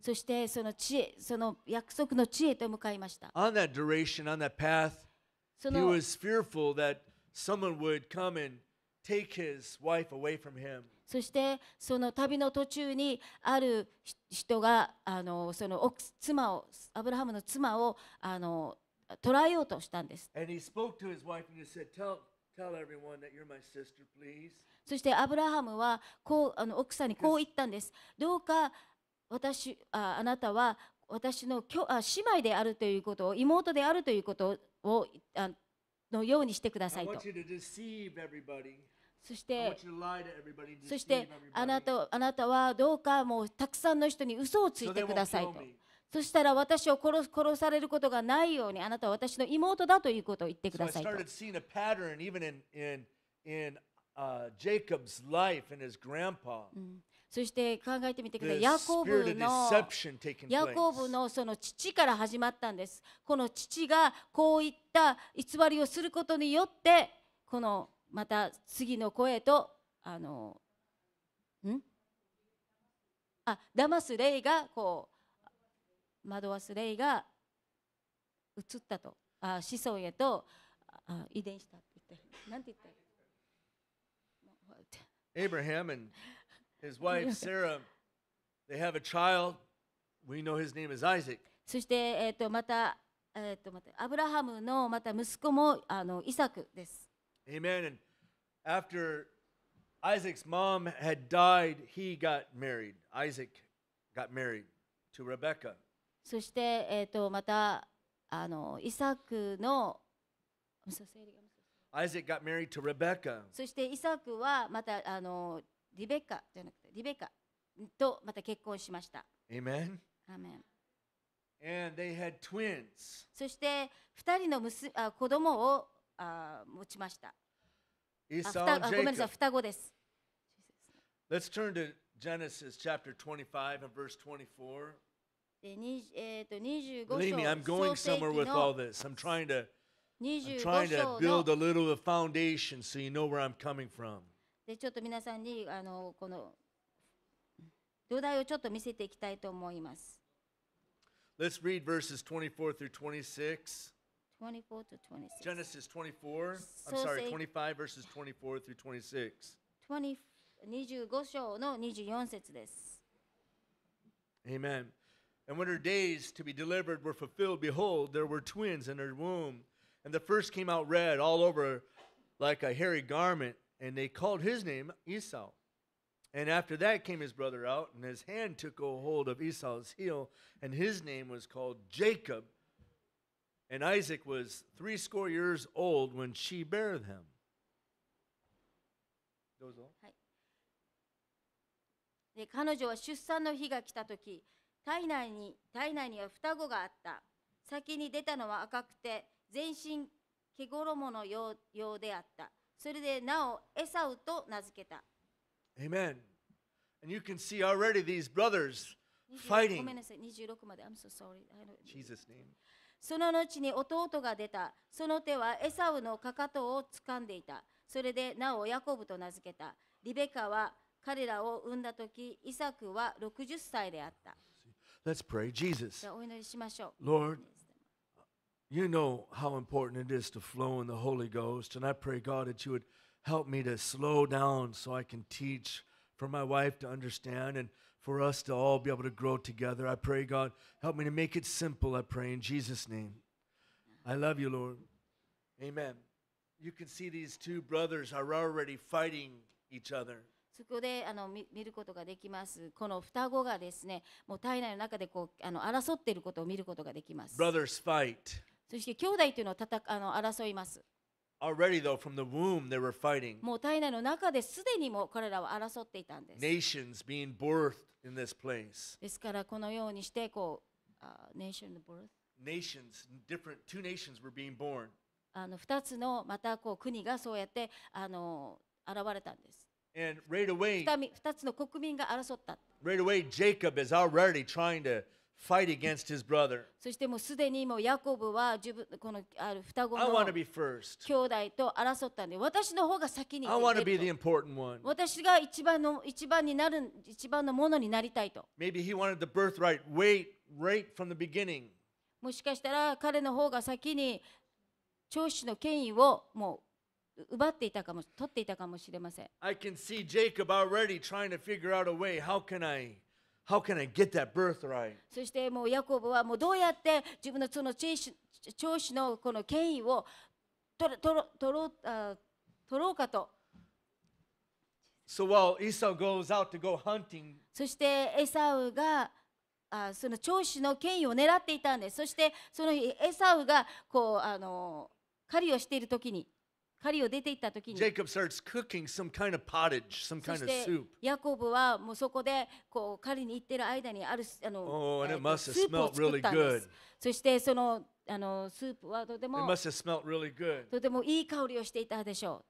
F: そして。その,地へその約束の地へと向かいました。その
E: いました。Take his wife away from him.
F: そしてその旅の途中にあるひ人があのその奥妻をアブラハムの妻をあの捕らえようとしたんです。
E: And he spoke to his wife and he said, Tell, tell everyone that you're my sister, please.
F: そしてアブラハムはこうあの奥さんにこう言ったんです。どうか私ああなたは私のきょあ姉妹であるということを妹であるということをあのようにしてください。そして、そしてあなた、あなたはどうかもうたくさんの人に嘘をついてください。そしたら私を殺,されることがないようにあなたは私の妹だということを言ってください。そして考えてみてください。ヤコブのヤコブ.のその父から始まったんです。この父がこういった偽りをすることによって、このまた次の声と、あの、ん？あ、騙す霊がこう、惑わす霊が移ったと、あ子孫へとあ遺伝したって言って、なんて言った？もう
E: Abraham and his wife Sarah, they have a child. We know his name is Isaac.
F: そして、えー、とまた、えー、とまたアブラハムのまた息子もあのイサクです。
E: Amen. And after Isaac's mom had died, he got married. Isaac got married to Rebekah.
F: そして、えー、とまたあのイサクの I'm so sorry, I'm so sorry.
E: Isaac got married to Rebekah.
F: そしてイサクはまたあの リベカじゃなくてリベカとまた結婚しました。
E: Amen.
F: アーメン
E: And they had twins.
F: そして2人の娘あ子供をあ持ちました。あ
E: Esau
F: ふた
E: and
F: あごめんなさい
E: Jacob.
F: 双子です。
E: Let's turn to Genesis chapter 25 and verse 24.
F: でにえー、と25
E: Believe me, I'm
F: 章
E: going
F: 創世
E: somewhere
F: 記
E: with all
F: の
E: this. I'm trying to I'm
F: 25
E: trying to
F: 章
E: build
F: の
E: a little of a foundation so you know where I'm coming from.
F: でちょっと皆さんにあのこの土台をちょっと見せていきたいと思います。
E: Let's read verses 24 through 26.
F: 24 to 26.
E: Genesis 24. I'm
F: So
E: sorry,
F: say-
E: 25 verses 24 through 26.
F: 20 25章の24節です。
E: Amen. And when her days to be delivered were fulfilled, behold, there were twins in her womb. And the first came out red all over like a hairy garment, and they called his name Esau. And after that came his brother out, and his hand took a hold of Esau's heel, and his name was called Jacob. And Isaac was threescore years old when she bare them. Dozo.
F: で彼女は出産の日が来た時体内に体内には双子があった先に出たのは赤くて全身毛衣のようようであった それでなおエサウと名付けた。
E: Amen. And you can see already these brothers
F: 20
E: fighting.
F: ごめんなさい。26まで。I'm so sorry. I don't-
E: Jesus' name.
F: その後に弟が出た。その手はエサウのかかとを掴んでいた。それでなおヤコブと名付けた。リベカは彼らを産んだ時イサクは60歳であった。
E: Let's pray. Jesus,
F: じゃあお祈りしましょう。
E: Lord, you know how important it is to flow in the Holy Ghost. And I pray, God, that you would help me to slow down so I can teach, for my wife to understand, and for us to all be able to grow together. I pray, God, help me to make it simple, I pray, in Jesus' name. I love you, Lord. Amen. You can see these two brothers are already fighting each other.
F: そこであの見見ることができます。この双子がですね、もう体内の中でこうあの争っていることを見ることができます。
E: Brothers fight.
F: そして兄弟というのをたたあの争います。
E: Already, though, from the womb, they were fighting.
F: もう体内の中ですでにもう彼らは争っていたんです。
E: Nations being birthed in this place.
F: ですからこのようにしてこうあ nation birth
E: nations, different two nations were being born.
F: あの二つのまたこう国がそうやってあの現れたんです。
E: And right away,
F: 二つの国民が争った。
E: right away, Jacob is already trying to fight against his brother.
F: そしてもうすでにもうヤコブは自分このある双子
E: I
F: の
E: want to be first.
F: 兄弟と争ったんで私の方が先に
E: I want to
F: 出
E: be
F: る
E: the
F: と
E: important one.
F: 私が一番の一番になる一番のものになりたいと
E: Maybe he wanted the birthright. Wait, right from the beginning.
F: もしかしたら彼の方が先に長子の権威をもう奪っていたかも取っていたかもしれません
E: I can see Jacob already trying to figure out a way. How can I, how can I get that birthright?
F: そしてもうヤコブはもうどうやって自分のその長子のこの権威を取ろ取ろ取ろうかと。
E: So while Esau goes out to go hunting,
F: そしてエサウがあその長子の権威を狙っていたんです。そしてその日エサウがこうあの狩りをしている時に狩りを出て行った時に、ヤコブはもうそこでこう狩りに行ってる間にある、そしてそのあのスープはとても、とてもいい香りをしていたでしょう。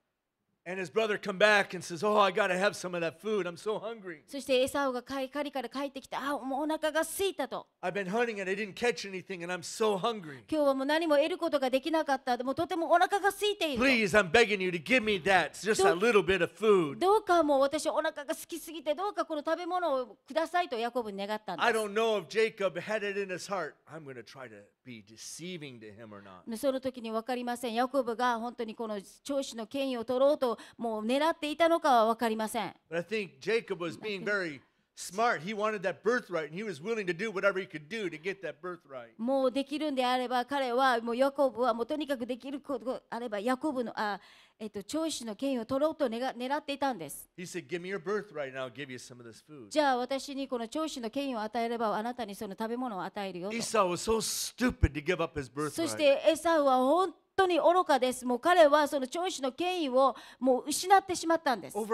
E: And his brother come back and says, "Oh, I got to have some of that food. I'm so hungry.
F: そしてエサウが狩りから帰ってきてあもうお腹が空いたと
E: I've been hunting and I didn't catch anything and I'm so hungry.
F: 今日はもう何も得ることができなかったでもとてもお腹が空いていると
E: Please, I'm begging you to give me that. It's just a little bit of food.
F: どうかもう私お腹が空きすぎてどうかこの食べ物をくださいとヤコブに願ったんで
E: I
F: す
E: don't know if Jacob had it in his heart. I'm going to try to be deceiving to him or not.
F: でその時に分かりませんヤコブが本当にこの長子の権威を取ろうともう狙っていたのかは分かりません
E: I think Jacob was being very smart. He wanted that birthright and he was willing to do whatever he could do to get that birthright.
F: もうできるんであれば彼はもうヤコブはもうとにかくできることがあればヤコブのあ、えっと、長子の権威を取ろうと願狙っていたんです
E: He said, Give me your birthright and I'll give you some of this food.
F: じゃあ私にこの長子の権威を与えればあなたにその食べ物を与えるよと
E: Esau was so stupid to give up his
F: そし
E: birthright.
F: てエサウは本当に愚かです。もう彼はその長子の権威をもう失ってしまったんです。も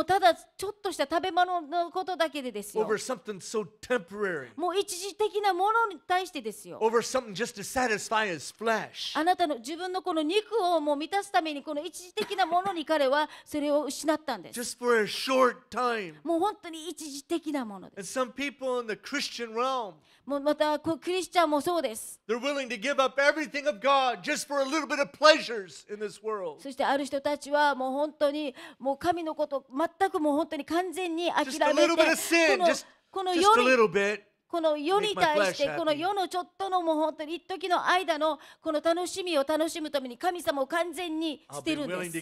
F: うただちょっとした食べ物のことだけでですよ。
E: So、
F: もう一時的なものに対してですよ。あなたの自分のこの肉をもう満たすためにこの一時的なものに彼はそれを失ったんです。もう本当に一時的なものです。もうまたこうクリスチャンもそうです。
E: They're willing to give up everything of God.
F: そしてある人たちはもう本当にもう神のこと全くもう本当に完全に諦めてこの,この世に。この世に対してこの世のちょっとのもう本当に一時の間のこの楽しみを楽しむために神様を完全に捨てるんです。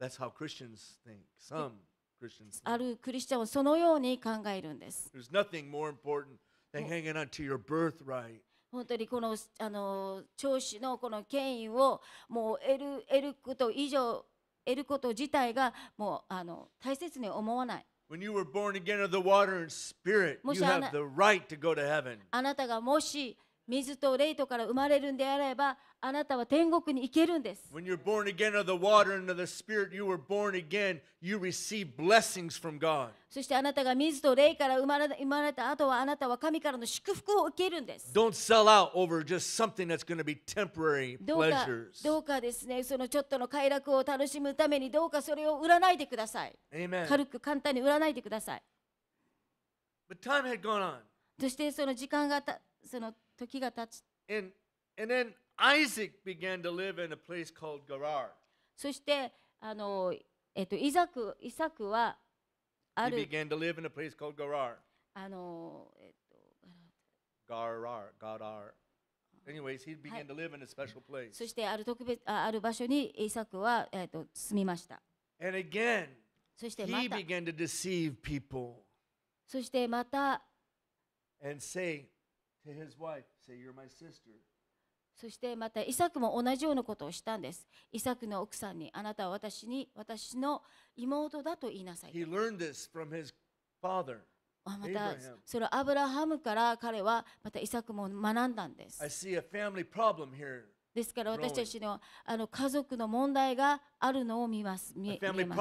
E: That's how Christians think. Some Christians think.
F: あるクリスチャンはそのように考えるんです。
E: There's nothing more important than hanging on to your birthright.
F: 本当にこのあの長子のこの権威をもう得る得ること以上得ること自体がもうあの大切に思わない。
E: When you were born again of the water and spirit, you have the right to go to heaven.
F: あなたがもし水と霊とから生まれるんであれば、あなたは天国に行けるんです。そしてあなたが水と霊から生ま,れた後は、あなたは神からの祝福を受けるんです。どうか,ですね、そのちょっとの快楽を楽しむために、どうかそれを売らないでください。軽く簡単に売らないでください。そしてその時間がた、その、時が経ち
E: And, and then Isaac began to live in a place called Gerar.
F: そしてあの、えっと、イザクイサクはあ
E: He
F: る
E: began to live in a place called Gerar.
F: あの、えっと、
E: Gerar. Gerar. Anyways, he began to live in a special place.
F: そしてある特別あある場所にイサクは、えっと、住みました。
E: And again,
F: そしてま
E: he
F: た
E: began to deceive people
F: そしてまた
E: and say
F: そしてまたイサクも同じようなことをしたんです。イサクの奥さんにあなたは私に私の妹だと言いなさいまたそのアブラハムから彼はまたイサクも学んだんです.ですから.私たちのあの家族の問題があるのを見ます。見えます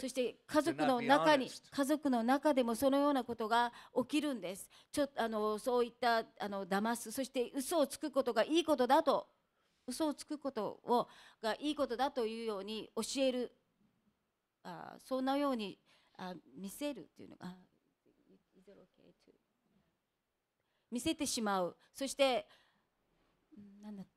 F: そして家族の中に.家族の中でもそのようなことが起きるんです。ちょっとあのそういったあの騙す。そして嘘をつくことがいいことだと嘘をつくことをがいいことだというように教える。あそんなようにあ見せるっていうのが見せてしまう。そしてうんなんだった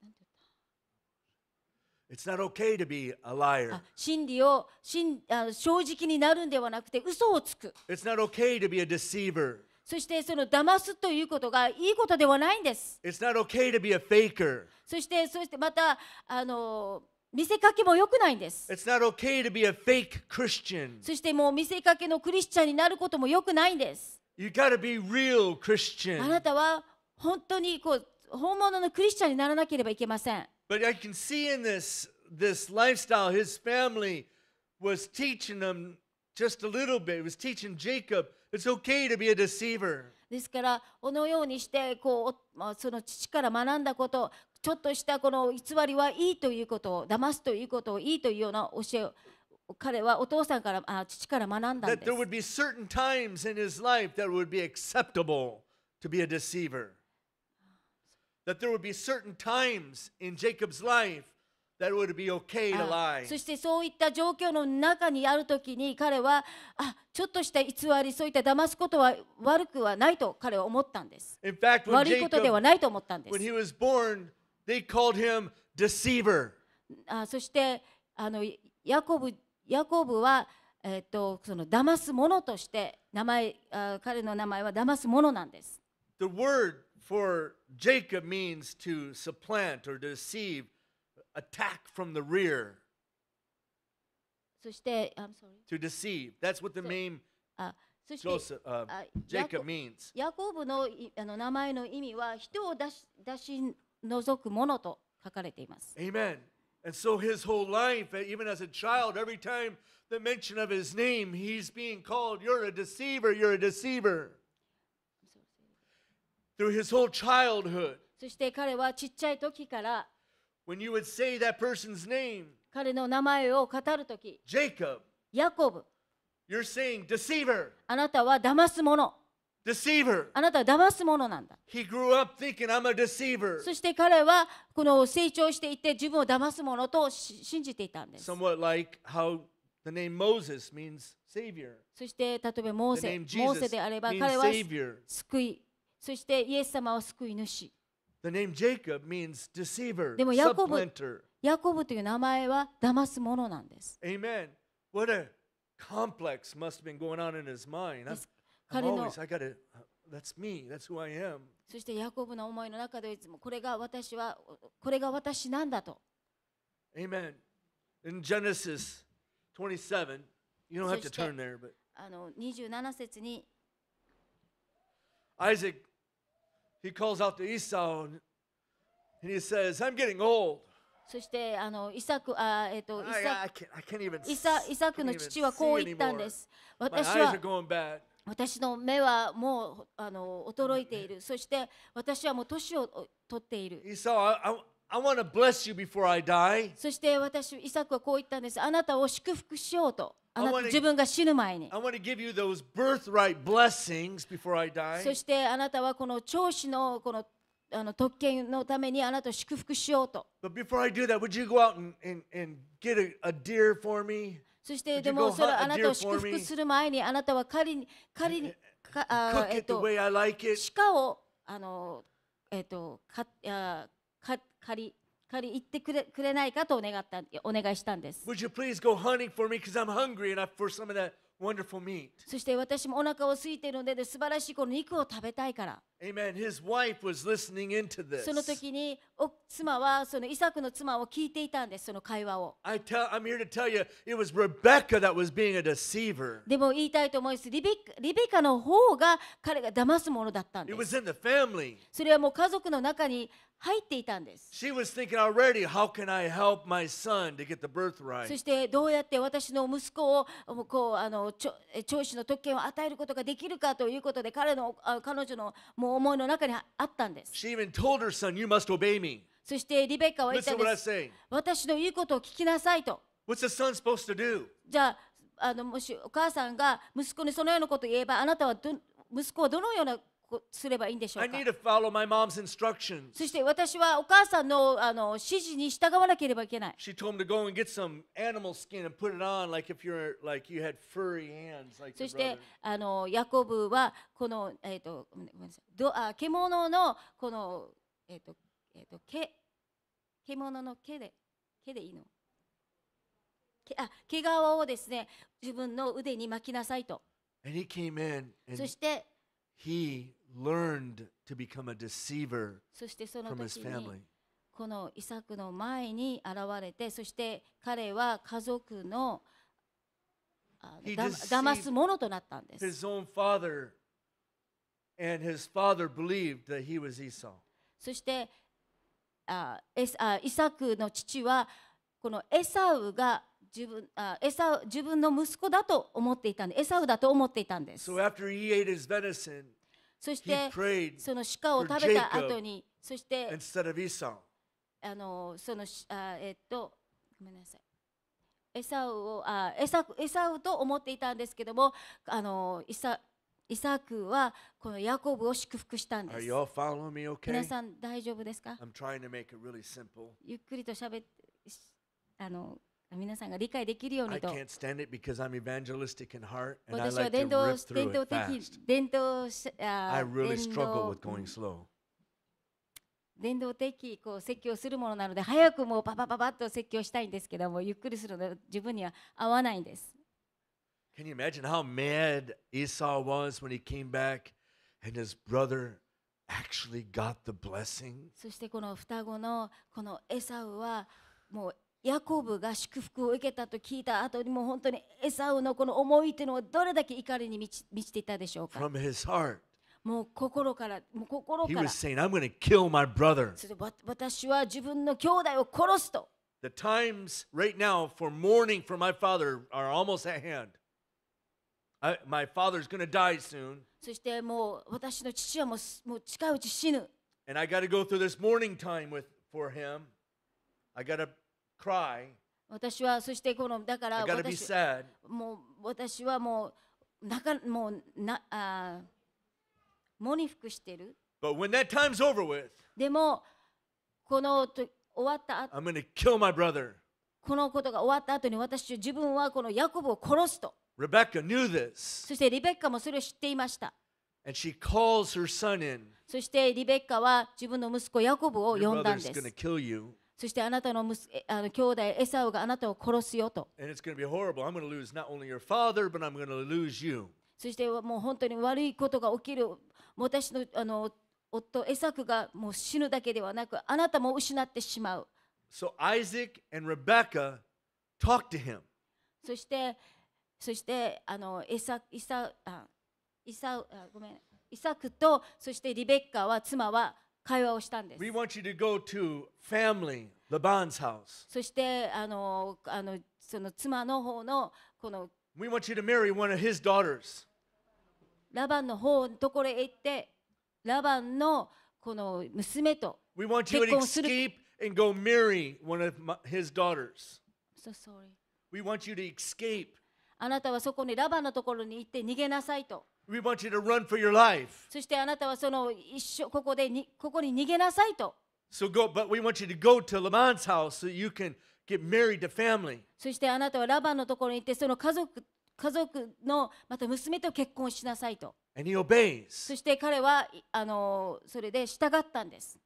E: It's not okay to be a liar.
F: あ真理を真あ正直になるんではなくて嘘をつく
E: It's not okay to be a deceiver.
F: そしてその騙すということがいいことではないんです。
E: It's not okay to be a faker.
F: そしてそしてまたあの見せかけも良くないんです。
E: It's not okay to be a fake Christian.
F: そしてもう見せかけのクリスチャンになることも良くないんです。
E: You got to be real
F: あ
E: Christian.
F: なたは本当にこう本物のクリスチャンにならなければいけません。
E: But I can see in this this lifestyle, his family was teaching them just a little bit. It was teaching Jacob it's okay to be a deceiver.
F: ですからこのようにしてこうまあその父から学んだことちょっとしたこの偽りはいいということを騙すということをいいというような教えを彼はお父さんからあ父から学んだん
E: That
F: です
E: there。would be certain times in his life that would be acceptable to be a deceiver. That there would be certain times in Jacob's life that it would be okay to
F: あ
E: lie.
F: そしてそういった状況の中にある時に彼はあちょっとした偽りそういった騙すことは悪くはないと彼は思ったんです
E: In fact, when
F: 悪いことではないと思ったんで
E: when
F: す
E: he was born, they called him deceiver.
F: あそしてあのヤコブヤコブは、えっとその騙す者として名前あ彼の名前は騙す者なんです
E: The word for Jacob means to supplant or deceive, attack from the rear,
F: そして、I'm sorry
E: to deceive. That's what the
F: So-
E: name
F: あそして
E: Joseph, uh,
F: あヤコ
E: Jacob means.
F: ヤコブのいあの名前の意味は人を出し出し除くものと書かれています。
E: Amen. And so his whole life, uh, even as a child, every time the mention of his name, he's being called, You're a deceiver, you're a deceiver. Through his whole childhood,
F: そして彼はちっちゃい時から
E: when you would say that person's name,
F: 彼の名前を語る時
E: Jacob,
F: ヤコブ
E: you're saying deceiver,
F: あなたは騙す者
E: deceiver.
F: あなたは騙す者なんだ
E: He grew up thinking, I'm a deceiver.
F: そして彼はこの成長していって自分を騙す者とし信じていたんです
E: Somewhat like how the name Moses means savior.
F: そして例えばモー
E: The
F: セ
E: name
F: モーセ
E: Jesus
F: であれば
E: means
F: 彼は
E: savior.
F: 救いそしてイエス様は救い主
E: The name Jacob means deceiver,
F: でもヤコブ-
E: supplanter.
F: ヤコブという名前は騙す者なんです
E: Amen. What a complex must have been going on in his mind. I'm,
F: です
E: I'm
F: 彼の
E: always, I gotta, that's me, that's who I am.
F: そしてヤコブの思いの中でいつもこれが私はこれが私なんだと
E: Amen. In Genesis 27, you don't have to
F: そして-
E: turn there, but
F: あの27節に
E: Isaac, He calls out to Esau and he says, I'm getting old.
F: そしてあのイサクあえっとイサ,イサ,イサクの父はこう言ったんです。私は私の目はもうあの衰いている。そして私はもう年を取っている。
E: イサク、I, I want to bless you before I die。
F: そして私イサクはこう言ったんです。あなたを祝福しようと。あなた自分が死ぬ前に。そしてあなたはこの長子のこの,あの特権のためにあなたを祝福しようと。そしてでもそれあなたを祝福する前にあなたは狩りに狩りにかあえっと鹿をあのえっとかあか狩借り行ってくれくれないかとお願ったお願いしたんです。
E: Would you please go hunting for me because I'm hungry and I, for some of that wonderful meat?
F: そして私もお腹を空いているのでで素晴らしいこの肉を食べたいから。
E: Amen. His wife was listening into this.
F: その時にお妻はそのイサクの妻を聞いていたんですその会話を。
E: I tell, I'm here to tell you, it was Rebecca that was being a deceiver.
F: でも言いたいと思いますリベカリベカの方が彼が騙すものだったん
E: It
F: で
E: was
F: す。
E: in the family.
F: それはもう家族の中に入っていたんです。
E: She was thinking already, how can I help my son to get the
F: そ
E: birthright?
F: してどうやって私の息子をこうあの長子の特権を与えることができるかということで彼のあ彼女のもう思いの中にああったんです。
E: She even told her son, You must obey me.
F: そしてリベカは言ったんです。私の言うことを聞きなさいと。
E: What's the son supposed to do?
F: じゃああのもしお母さんが息子にそのようなことを言えばあなたはど息子はどのようなこすればいいんでしょう
E: I
F: か
E: need to follow my mom's instructions.
F: そして私はお母さんのあの指示に従わなければいけない。
E: She told him to go and get some animal skin and put it on like if you're like you had furry hands like
F: そして.あのヤコブはこの、えー、とごめんなさいどあ獣のこの、えーとえー、と毛獣の毛で毛でいいのけあ毛皮をですね自分の腕に巻きなさいと
E: And he came in
F: そ
E: and
F: して
E: he learned to become a deceiver from his family.
F: このイサクの前に現れてそして彼は家族のだ騙す者となったんです。
E: His own father and his father believed that he was Esau.
F: そしてあエスあイサクの父はこのエサウが自分あエサウ自分の息子だと思っていたんでエサウだと思っていたんです。
E: So after he ate his venison,
F: そしてその鹿を食べた後にそして.あのそのしあえっとごめんなさい。エサウをあエサエサウと思っていたんですけどもあのイサイサクはこのヤコブを祝福したんです
E: me
F: 皆
E: okay?
F: さん大丈夫ですか
E: ？Really.
F: ゆっくりと喋ってしあの皆さんが理解できるようにと。私は伝道伝
E: 道
F: 的伝道伝道的こう説教するものなので早くもうパパパパと説教したいんですけどもゆっくりするので自分には合わないんです。
E: Can you imagine how mad Esau was when he came back and his brother actually got the blessing?
F: そしてこの双子のこのエはもうヤコブが祝福を受けたと聞いた後にもう本当にエサウのこの思いというのはどれだけ怒りに満ち満ちていたでしょうか
E: From his heart.
F: もう心からもう心
E: He
F: から
E: was saying, I'm going to kill my brother.
F: そしてわ私は自分の兄弟を殺すと
E: The times right now for mourning for my father are almost at hand. I, my father's going to die soon,
F: そしてもう私の父はもうすもう近いうち死ぬ
E: and I got to go through this mourning time with for him. I got to cry.
F: 私はそしてこのだか
E: I
F: ら
E: got to be
F: 私
E: sad.
F: もう私はもうなかもうなあー喪に服してる
E: But when that time's over with,
F: でもこのと終わった後
E: I'm going to kill my brother.
F: このことが終わった後に私自分はこのヤコブを殺すと
E: Rebecca knew this,
F: そしてリベッカもそれを知っていました
E: and she calls her son in.
F: そしてリベッカは自分の息子ヤコブを
E: Your
F: 呼んだん
E: brother's
F: で
E: going to
F: す
E: kill you,
F: そしてあなたの息えあの兄弟エサウがあなたを殺すよと
E: and it's going to be horrible. I'm going to lose not only your father, but I'm going to lose you.
F: そしてもう本当に悪いことが起きる私のあの夫エサクがもう死ぬだけではなくあなたも失ってしまう
E: So Isaac and Rebecca talked to him.
F: そしてそしてあのエサイサあイサあごめんイサクとそしてリベッカは妻は会話をしたんです
E: We want you to go to family, Laban's house.
F: そしてあのあのその妻の方のこの
E: We want you to marry one of his daughters.
F: ラバンの方のところへ行ってラバンのこの娘と
E: We want you to
F: 結婚する。
E: escape and go marry one of my, his daughters.
F: So sorry
E: We want you to escape.
F: あなたはそこにラバンのところに行って逃げなさいと
E: We want you to run for your life.
F: そしてあなたはその一緒ここでにここに逃げなさいと
E: So go, but we want you to go to Laban's house so you can get married to family.
F: そしてあなたはラバンのところに行ってその家族家族のまた娘と結婚しなさいと
E: And he obeys.
F: そして彼はいあのそれで従ったんです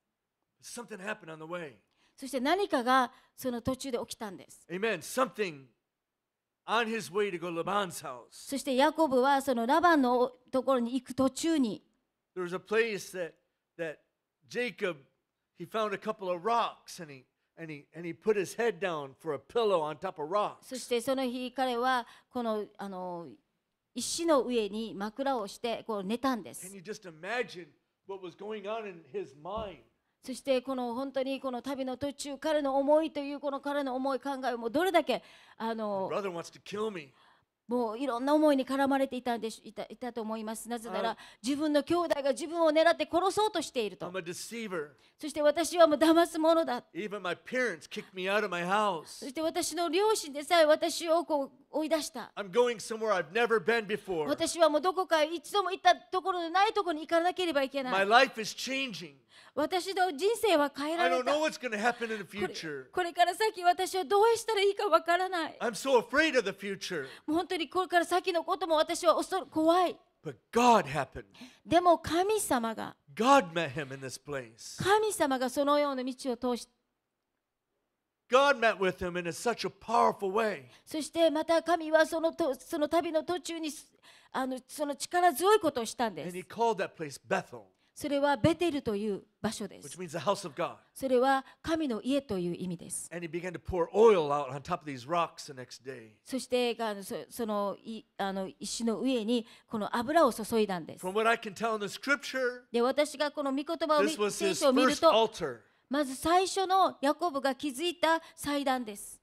E: Something happened on the way.
F: そして何かがその途中で起きたんです
E: Amen. Something on his way to go to Laban's house.
F: そしてヤコブはそのラバンのところに行く途中に
E: There was a place that that Jacob he found a couple of rocks and he and he and he put his head down for a pillow on top of
F: そ
E: rocks.
F: してその日彼はこのあの石の上に枕をしてこう寝たんです
E: Can you just imagine what was going on in his mind?
F: そしてこの本当にこの旅の途中彼の思いというこの彼の思い考えをもうどれだけあの.もういろんな思いに絡まれていたんでしいたいたと思いますなぜな
E: あ
F: ら自分の兄弟が自分を狙って殺そうとしていると.そして私はもう騙すものだ.そして私の両親でさえ私をこう追い出した.私はもうどこか一度も行ったところのないところに行かなければいけない.私の人生は変えられ
E: the
F: これから先私はどうしたらいいかわからない。
E: I'm so afraid of the future.
F: もう本当にこれから先のことも私は恐れ怖い。
E: But God happened.
F: でも神様が、
E: God met him in this place.
F: 神様がそのような道を通し、
E: God met with him in such a powerful way.
F: そしてまた神はそのとその旅の途中にあのその力強いことをしたんで
E: And
F: す
E: he。called that place Bethel,
F: それはベテルという場所です。それは神の家という意味です。そしてあのそ,のいあの石の上にこの油を注いだんです。で私がこの御言葉を見,聖書を見る、まず最初のヤコブが気づいた祭壇です。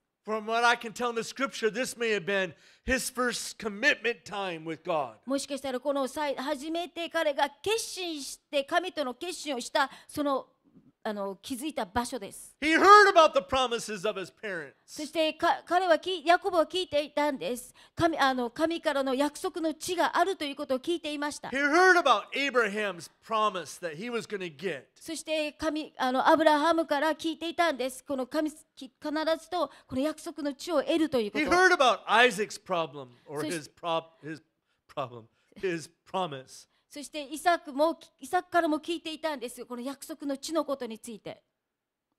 E: His first commitment time with God.
F: もしかしたらこの初めて彼が決心して神との決心をしたそのあの気づいた場所です。
E: He heard about the promises of his parents.
F: そしてか彼はきヤコブは聞いていたんです神あの。神からの約束の地があるということを聞いていました
E: He。heard about Abraham's promise that he was going to get.
F: そして神あのアブラハムから聞いていたんです。この神き必ずとこの約束の地を得るというこ
E: He
F: と。
E: heard about Isaac's problem or his prop his problem, his promise.
F: そしてイサクもイサクからも聞いていたんですよ。この約束の地のことについて。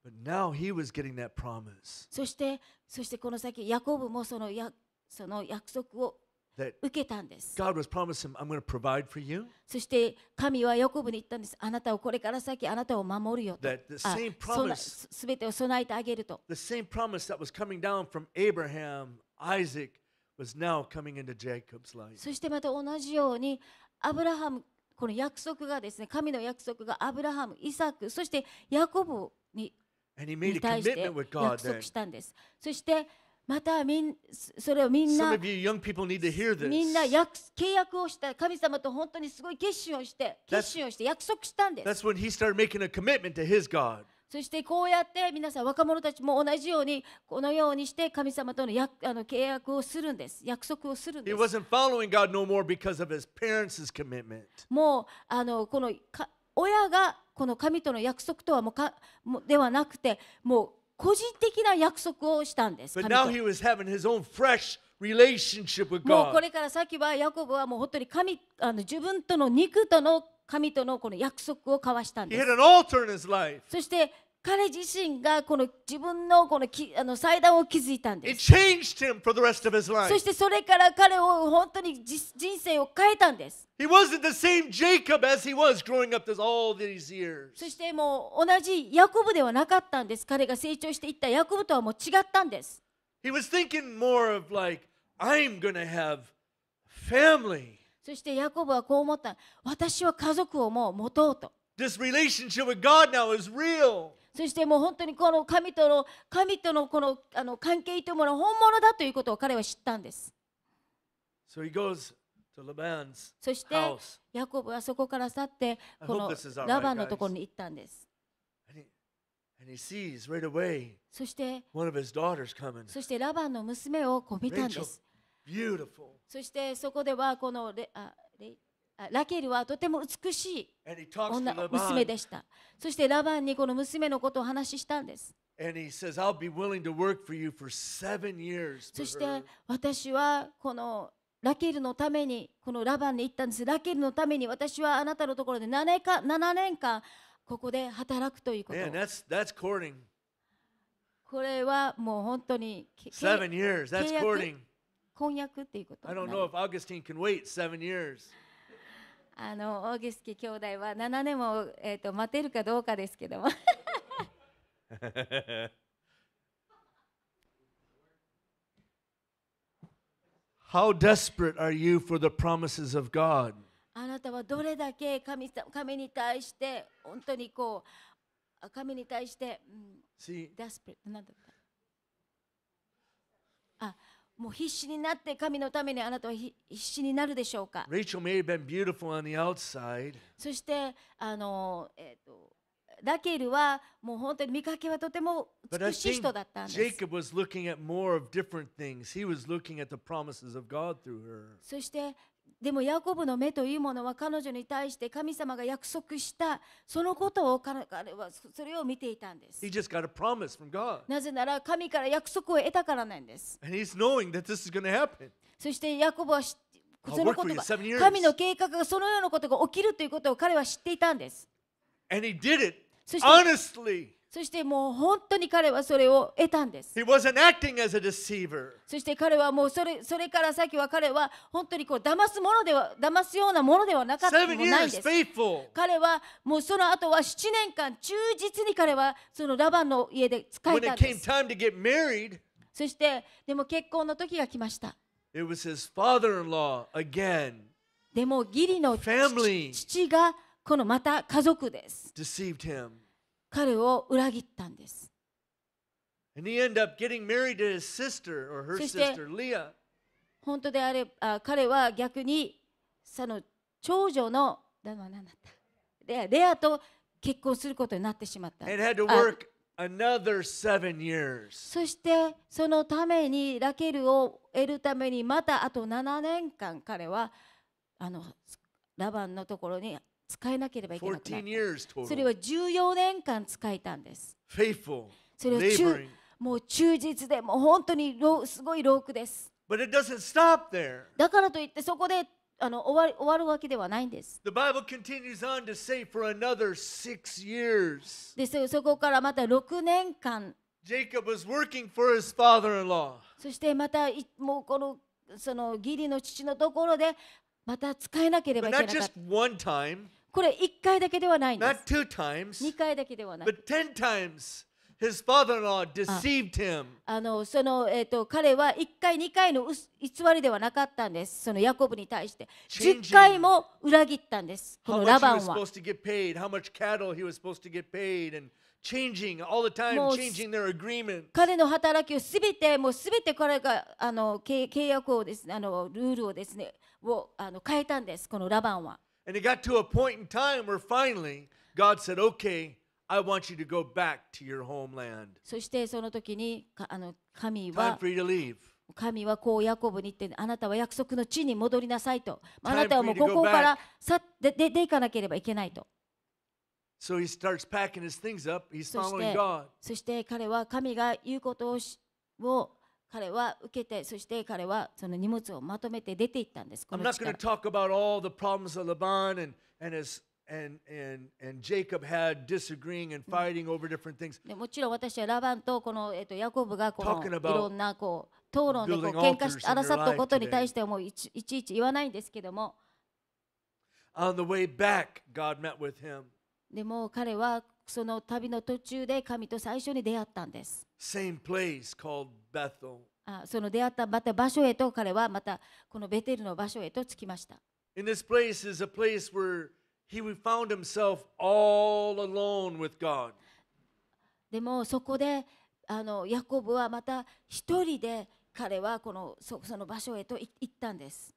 E: But now he was getting that promise
F: そしてそしてこの先ヤコブもそのやその約束を受けたんです。
E: God was promising, I'm going to provide for you.
F: そして神はヤコブに言ったんです。あなたをこれから先あなたを守るよと。すべてを備えてあげると。
E: The same promise that was coming down from Abraham, Isaac, was now coming into Jacob's life.
F: そしてまた同じようにアブラハムこの約束がですね神の約束がアブラハムイサクそしてヤコブに対して約束したんです。そしてまたみんそれをみんな
E: you,
F: みんな約契約をした神様と本当にすごい決心をして決心をして約束したんです。
E: that's, that's when he started making a commitment to his God.
F: そしてこうやって皆さん若者たちも同じようにこのようにして神様との約あの契約をするんです。約束をするんです。
E: wasn't following God no more because of his parents' commitment.
F: もうあのこのか親がこの神との約束とはもうかもうではなくてもう個人的な約束をしたんです。
E: But
F: 神
E: now
F: と
E: he was having his own fresh relationship with
F: もうこ.れから先はヤコブはもう本当に神あの自分との肉との神とのこの約束を交わしたんです。そして彼自身がこの自分のこの,きあの祭壇を築いたんです。そしてそれから彼を本当に人生を変えたんです。そしてもう同じヤコブではなかったんです。彼が成長していったヤコブとはもう違ったんです。
E: He was thinking more of like, I'm gonna have.
F: そしてヤコブはこう思った。私は家族をもう持とうと。
E: This relationship with God now is real.
F: そしてもう本当にこの神との神とのこの,あの関係というものは本物だということを彼は知ったんです。
E: So、he goes to house.
F: そしてヤコブはそこから去ってこのラバンのところに行ったんです。
E: And he, and he sees right、away
F: そして
E: one of his daughters coming.
F: そしてラバンの娘をこう見たんです。Rachel.
E: Beautiful.
F: そしてそこではこのレあレあラケルはとても美しい女娘でした。そしてラバンにこの娘のことを話したんです。
E: says, for.
F: そして.私はこのラケルのためにこのラバンに行ったんです。ラケルのために私はあなたのところで7年間 ,7 年間ここで働くということ。
E: Man, that's that's.
F: これはもう本当に契約婚約っていうこと
E: I
F: に
E: don't
F: な
E: know
F: る
E: if Augustine can wait seven years.
F: あのオーギスキ兄弟は7年も、えー、と待てるかどうかですけども
E: How desperate are you for the promises of God?
F: あなたはどれだけ神さ神に対して本当にこうあ神に対して、うん、
E: See,
F: デスペなんだったあもう必死になって神のためにあなたはひ必死になるでしょうか
E: Rachel may have been beautiful on the outside,
F: そしてあの、えー、とラケルはもう本当に見かけはとても美しい人だったんです
E: Jacob was looking at more of different things. He was looking at the promises of God through her.
F: そしてでもヤコブの目というものは彼女に対して神様が約束したそのことを彼彼はそそれを見ていたんです.なぜなら神から約束を得たからなんです。そしてヤコブはそのこと.神の計画がそのようなことが起きるということを彼は知っていたんです。そして.そしてもう本当に彼はそれを得たんです。
E: He wasn't acting as a deceiver.
F: そして彼はもうそれそれから先は彼は本当にこう騙すものでは騙すようなものではなかったもないです。彼はもうその後は7年間忠実に彼はそのラバンの家で使えたんです。
E: married,
F: そしてでも結婚の時が来ました。
E: it was his father in law again
F: でも義理の父がこのまた家族です。
E: deceived him.
F: 彼を裏切ったんです。
E: And he ended up getting married to his sister or her
F: そして
E: sister, Leah.
F: 本当であれあ彼は逆にその長女のだなんだったレアレアと結婚することになってしまった。
E: and had to
F: あ
E: work another seven years.
F: そしてそのためにラケルを得るためにまたあと7年間彼はあのラバンのところに使えなければいけなくなっ
E: 14
F: た。それは
E: total.
F: 14年間使えたんです。それは中.もう忠実でもう本当に労すごい労苦です。だからといってそこであの終わり終わるわけではないんです。でそそこからまた6年間
E: Jacob was working for his father in law.
F: そしてまたいもうこのその義理の父のところでまた使えなければいけなかった。これ一回だけではないんです。二回だけではない。
E: But ten times his father-in-law deceived him.
F: あ,あのそのえっ、ー、と彼は一回二回のうす偽りではなかったんです。そのヤコブに対して十回も裏切ったんです。このラバンは。
E: How much he was supposed to get paid? How much Changing all the time, changing their agreement.
F: 彼の働きをすべて、もうすべて彼があの契約をですね、あのルールをですね、をあの変えたんです、このラバンは。
E: And it got to a point in time where finally God said, Okay, I want you to go back to your homeland.
F: そしてその時にかあの神
E: Time
F: は
E: for you to leave.
F: 神はこうヤコブに言ってあなたは約束の地に戻りなさいと
E: Time
F: あなたはもうここからさででで行かなければいけないと
E: So he starts packing his things up. He's following
F: て
E: God.
F: そして彼は神が言うことをしを彼は受けてそして彼はその荷物をまとめて出て行ったんですこ
E: I'm
F: の
E: not
F: 地
E: going
F: か
E: to
F: ら
E: talk about all the problems of Laban and, and his and, and and Jacob had disagreeing and fighting over different things.
F: でもちろん私はラバンとこの、えっとヤコブがこの
E: Talking
F: い
E: about
F: ろんなこう討論でこう
E: building
F: 喧嘩し
E: altars in your
F: 争ったことに
E: life
F: 対してはもういちいちいち言わないんですけども
E: On the way back, God met with him.
F: でも彼はその旅の途中で神と最初に出会ったんです。
E: Same place called Bethel.
F: あその出会ったまた場所へと彼はまたこのベテルの場所へと着きました。
E: In this place is a place where he found himself all alone with God.
F: でもそこであのヤコブはまた一人で彼はこのそその場所へとい行ったんです。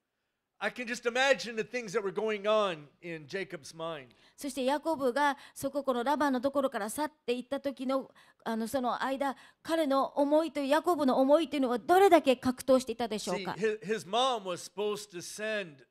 E: I can just imagine the things that were going on in Jacob's mind.
F: そしてヤコブがそここのラバンのところから去っていった時のあのその間彼の思いとヤコブの思いというのはどれだけ格闘していたでしょう
E: See,
F: か
E: his, his mom was supposed to send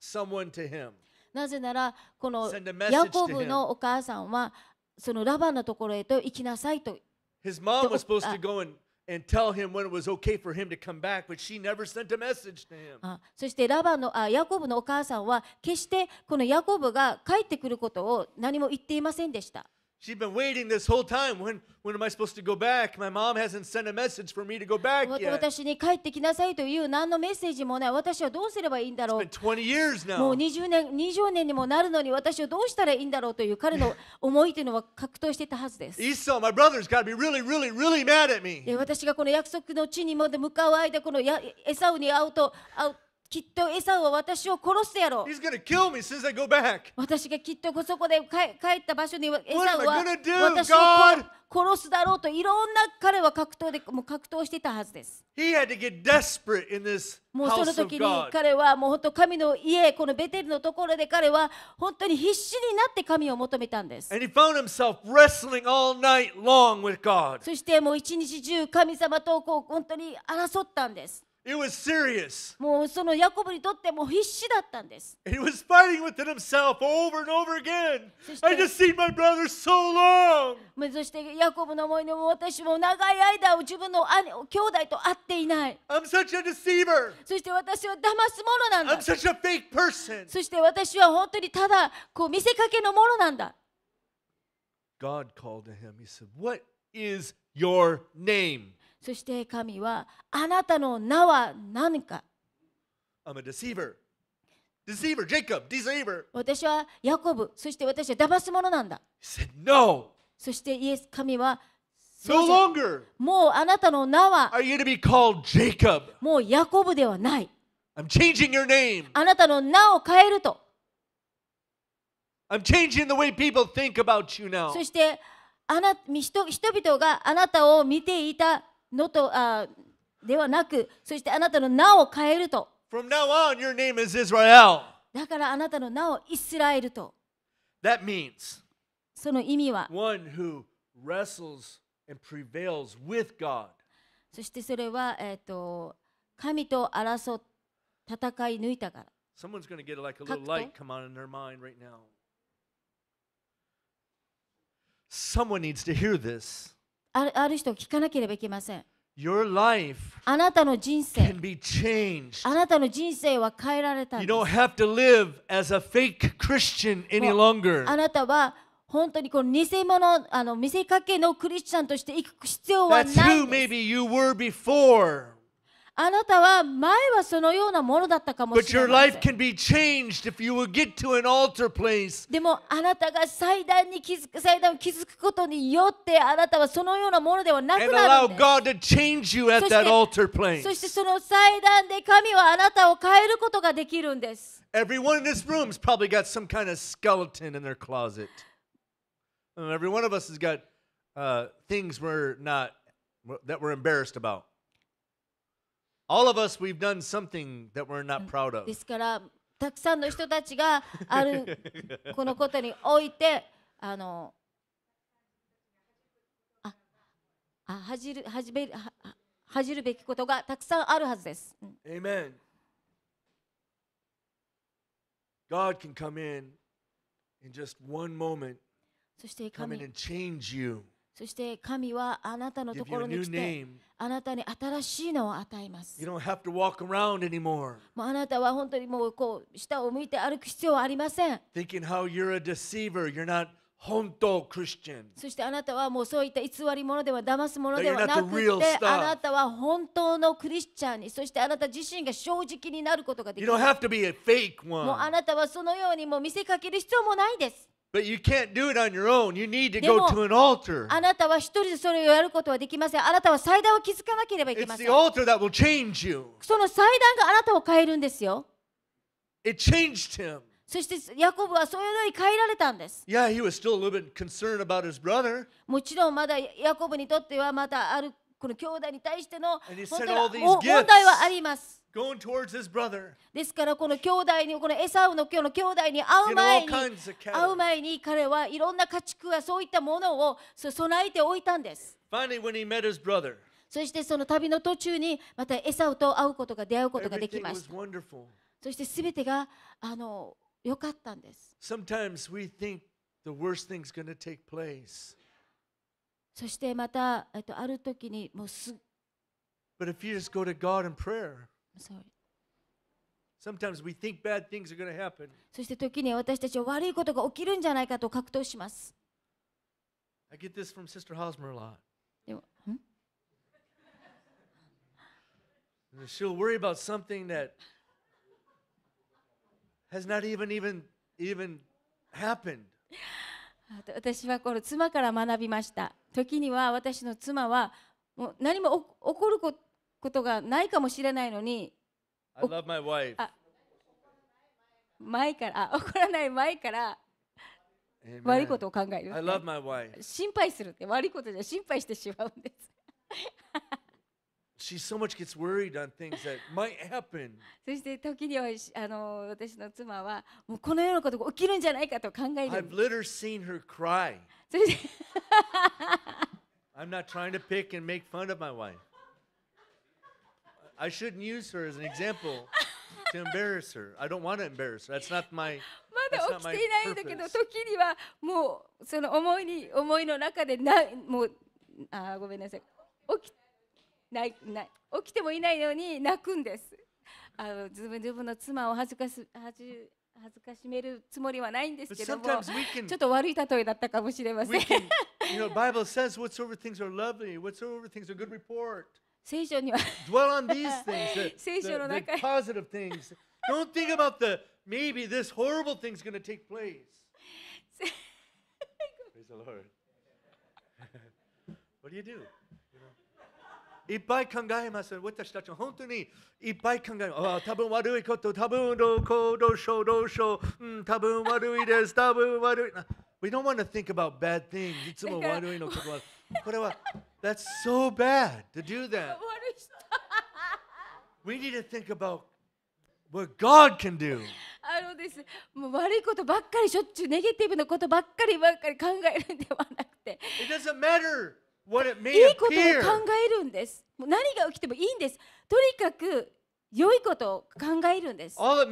E: someone to him.
F: なぜならこのヤコブのお母さんはそのラバンのところへと行きなさいと
E: His mom was supposed
F: uh,
E: to go and, and tell him when it was okay for him to come back, but she never sent a message to him.
F: あそしてラバンのあヤコブのお母さんは決してこのヤコブが帰ってくることを何も言っていませんでした。
E: She's been waiting this whole time. When, when am I supposed to go back? My mom hasn't sent a message for me to go back
F: わ
E: yet.
F: 私に帰ってきなさいという何のメッセージもない私はどうすればいいんだろ
E: It's
F: う
E: been 20 years
F: もう
E: now.
F: 20年 ,20 年にもなるのに私はどうしたらいいんだろうという彼の思いというのは格闘していたはずです。
E: Esau, my brother's got to be really, really, really mad at me.
F: で私がこの約束の地にまで向かう間このやエサウに会うと会うきっとエサウは私を殺すやろう
E: He's going to kill me as soon as I go back.
F: 私がきっとそこで帰帰った場所にエサウは私を殺すだろうといろんな彼は格闘でもう格闘していたはずです。
E: He had to get desperate in this
F: もうその時に.彼はもう本当神の家このベテルのところで彼は本当に必死になって神を求めたんです。
E: And he found himself wrestling all night long with God.
F: そしてもう一日中神様とこう本当に争ったんです。
E: It was serious.
F: もうそのヤコブにとっても必死だったんです。
E: He was fighting within himself over and over again. I just seen my brother so long.
F: そしてヤコブの思いの私も長い間自分の兄兄弟と会っていない。
E: I'm such a deceiver.
F: そして私は騙すものなん
E: I'm
F: だ。
E: such a fake person.
F: そして私は本当にただこう見せかけのものなんだ。
E: God called to him. He said, What is your name?
F: そして神はあなたの名は何か
E: I'm a deceiver. Deceiver, Jacob, deceiver.
F: 私はヤコブ、そして私は騙すものなんだ。
E: He said, No,
F: そしてイエス神は
E: no longer
F: もうあなたの名は
E: are you to be called Jacob.
F: もうヤコブではない。
E: I'm changing your name.
F: あなたの名を変えると。
E: I'm changing the way people think about you now.
F: そしてあな人人々があなたを見ていたのとあではなく、そしてあなたの名を変えると。
E: From now on, your name is Israel.
F: だからあなたの名をイスラエルと。
E: That means
F: その意味は
E: one who wrestles and prevails with God.
F: そしてそれは、えー、と神と争っ戦い抜いたから
E: Someone's going to get like a little light come on in their mind right now. Someone needs to hear this.
F: あるある人聞かなければいけません
E: Your life
F: あなたの人生
E: can be changed.
F: あなたの人生は変えられたん
E: You
F: です
E: don't have to live as a fake Christian any
F: もう
E: longer.
F: あなたは本当にこの偽物あの見せかけのクリスチャンとして生く必要は
E: That's
F: ない
E: who
F: んです
E: maybe you were before.
F: あなたは前はそのようなものだったかも
E: But
F: しれ
E: your
F: ませ
E: life
F: ん
E: can be changed if you will get to an altar place
F: でもあなたが祭壇に気づく祭壇を築くことによってあなたはそのようなものではなく
E: and
F: な
E: allow
F: るんです
E: God to change you at that altar place.
F: そしてその祭壇で神はあなたを変えることができるんです。
E: Everyone in this room's probably got some kind of skeleton in their closet. And every one of us has got uh, things we're not that we're embarrassed about. All of us, we've done something that we're not proud of.
F: ですからたくさんの人たちがあるこのことにおいてあのああ恥じる恥じべはは恥じるべきことがたくさんあるはずです。うん
E: Amen. God can come in in just one moment,
F: そして
E: come in
F: 神
E: and change you,
F: そして神はあなたのところに来て.あなたに新しいのを与えます。もうあなたは本当にもうこう下を向いて歩く必要はありません。
E: how you're a deceiver. You're not honto Christian.
F: そしてあなたはもうそういった偽り者では騙すものではなくて.あなたは本当のクリスチャンにそしてあなた自身が正直になることができるもうあ.なたはそのようにもう見せかける必要もないです
E: But you can't do it on your own. You need to
F: で
E: go
F: も
E: to an altar.
F: あなたは一人でそれをやることはできませんあなたは祭壇を築かなければいけ
E: It's
F: ませ
E: the
F: ん
E: altar that will change you.
F: その祭壇があなたを変えるんですよ
E: It changed him.
F: そしてヤコブはそういうのに変えられたんです
E: Yeah, he was still a little bit concerned about his brother.
F: もちろんまだヤコブにとってはまたあるこの兄弟に対しての.問題はあります
E: Going towards his brother.
F: ですからこの兄弟にこのエサウの今日の兄弟に会う前に会.う前に彼はいろんな家畜やそういったものをそ備えておいたんです
E: Finally, when he met his brother,
F: そしてその旅の途中にまたエサウと会うことが出会うことができました.そしてすべてがあの良かったんです
E: Sometimes we think the worst thing's going to take place.
F: そしてまた、えっと、ある時にもうす
E: But if you just go to God in prayer, sometimes we think bad things are going to happen.
F: そして時に私たちは悪いことが起きるんじゃないかと格闘します
E: I get this from Sister Hosmer a lot.
F: でもん
E: She'll worry about something that has not even even even happened.
F: 私はこの妻から学びました時には私の妻はもう何もお起こるこことがないかもしれないのに
E: I love my wife.
F: あ前からあ起こらない前から.悪いことを考える
E: I love my wife.
F: 心配するって悪いことじゃ心配してしまうんです
E: She so much gets worried on things that might happen.
F: そして時にはしあの私の妻はもうこのようなことが起きるんじゃないかと考える
E: I've literally seen her cry.
F: そして
E: I'm not trying to pick and make fun of my wife. I shouldn't use her as an example to embarrass her. I don't want to embarrass her. That's not my
F: まだ起きていないんだけど時にはもうその思いに思いの中でなもうあーごめんなさい起きないない起きてもいないのに泣くんですあの自分自分の妻を恥ずかし恥ず恥ずかしめるつもりはないんですけども
E: can
F: ちょっと悪い例えだったかもしれません
E: can you know, Bible says whatsoever things are lovely, whatsoever things are good report.
F: 聖書には
E: Dwell on these things, the,
F: 聖書の
E: the, the
F: 中に
E: positive things. Don't think about the maybe this horrible thing's going to take place. Praise the Lord. what do you do? You know? いっぱい考えます。私たちは本当にいっぱい考えます。ああ、多分悪いこと、多分どうこう、どうしよう、どうしよう、うん、多分悪いです、多分悪い。We don't want to think about bad things. いつも
F: だから
E: 悪いのことは。 これは、That's so bad to do that. We need to think about what God can do.
F: あのですもう悪いことばっかりしょっちゅうネガティブなことばっかりばっかり考えるんではなくて
E: It doesn't matter what it may
F: いいことを
E: appear.
F: 考えるんですもう何が起きてもいいんですとにかく良いことを考えるんです。もう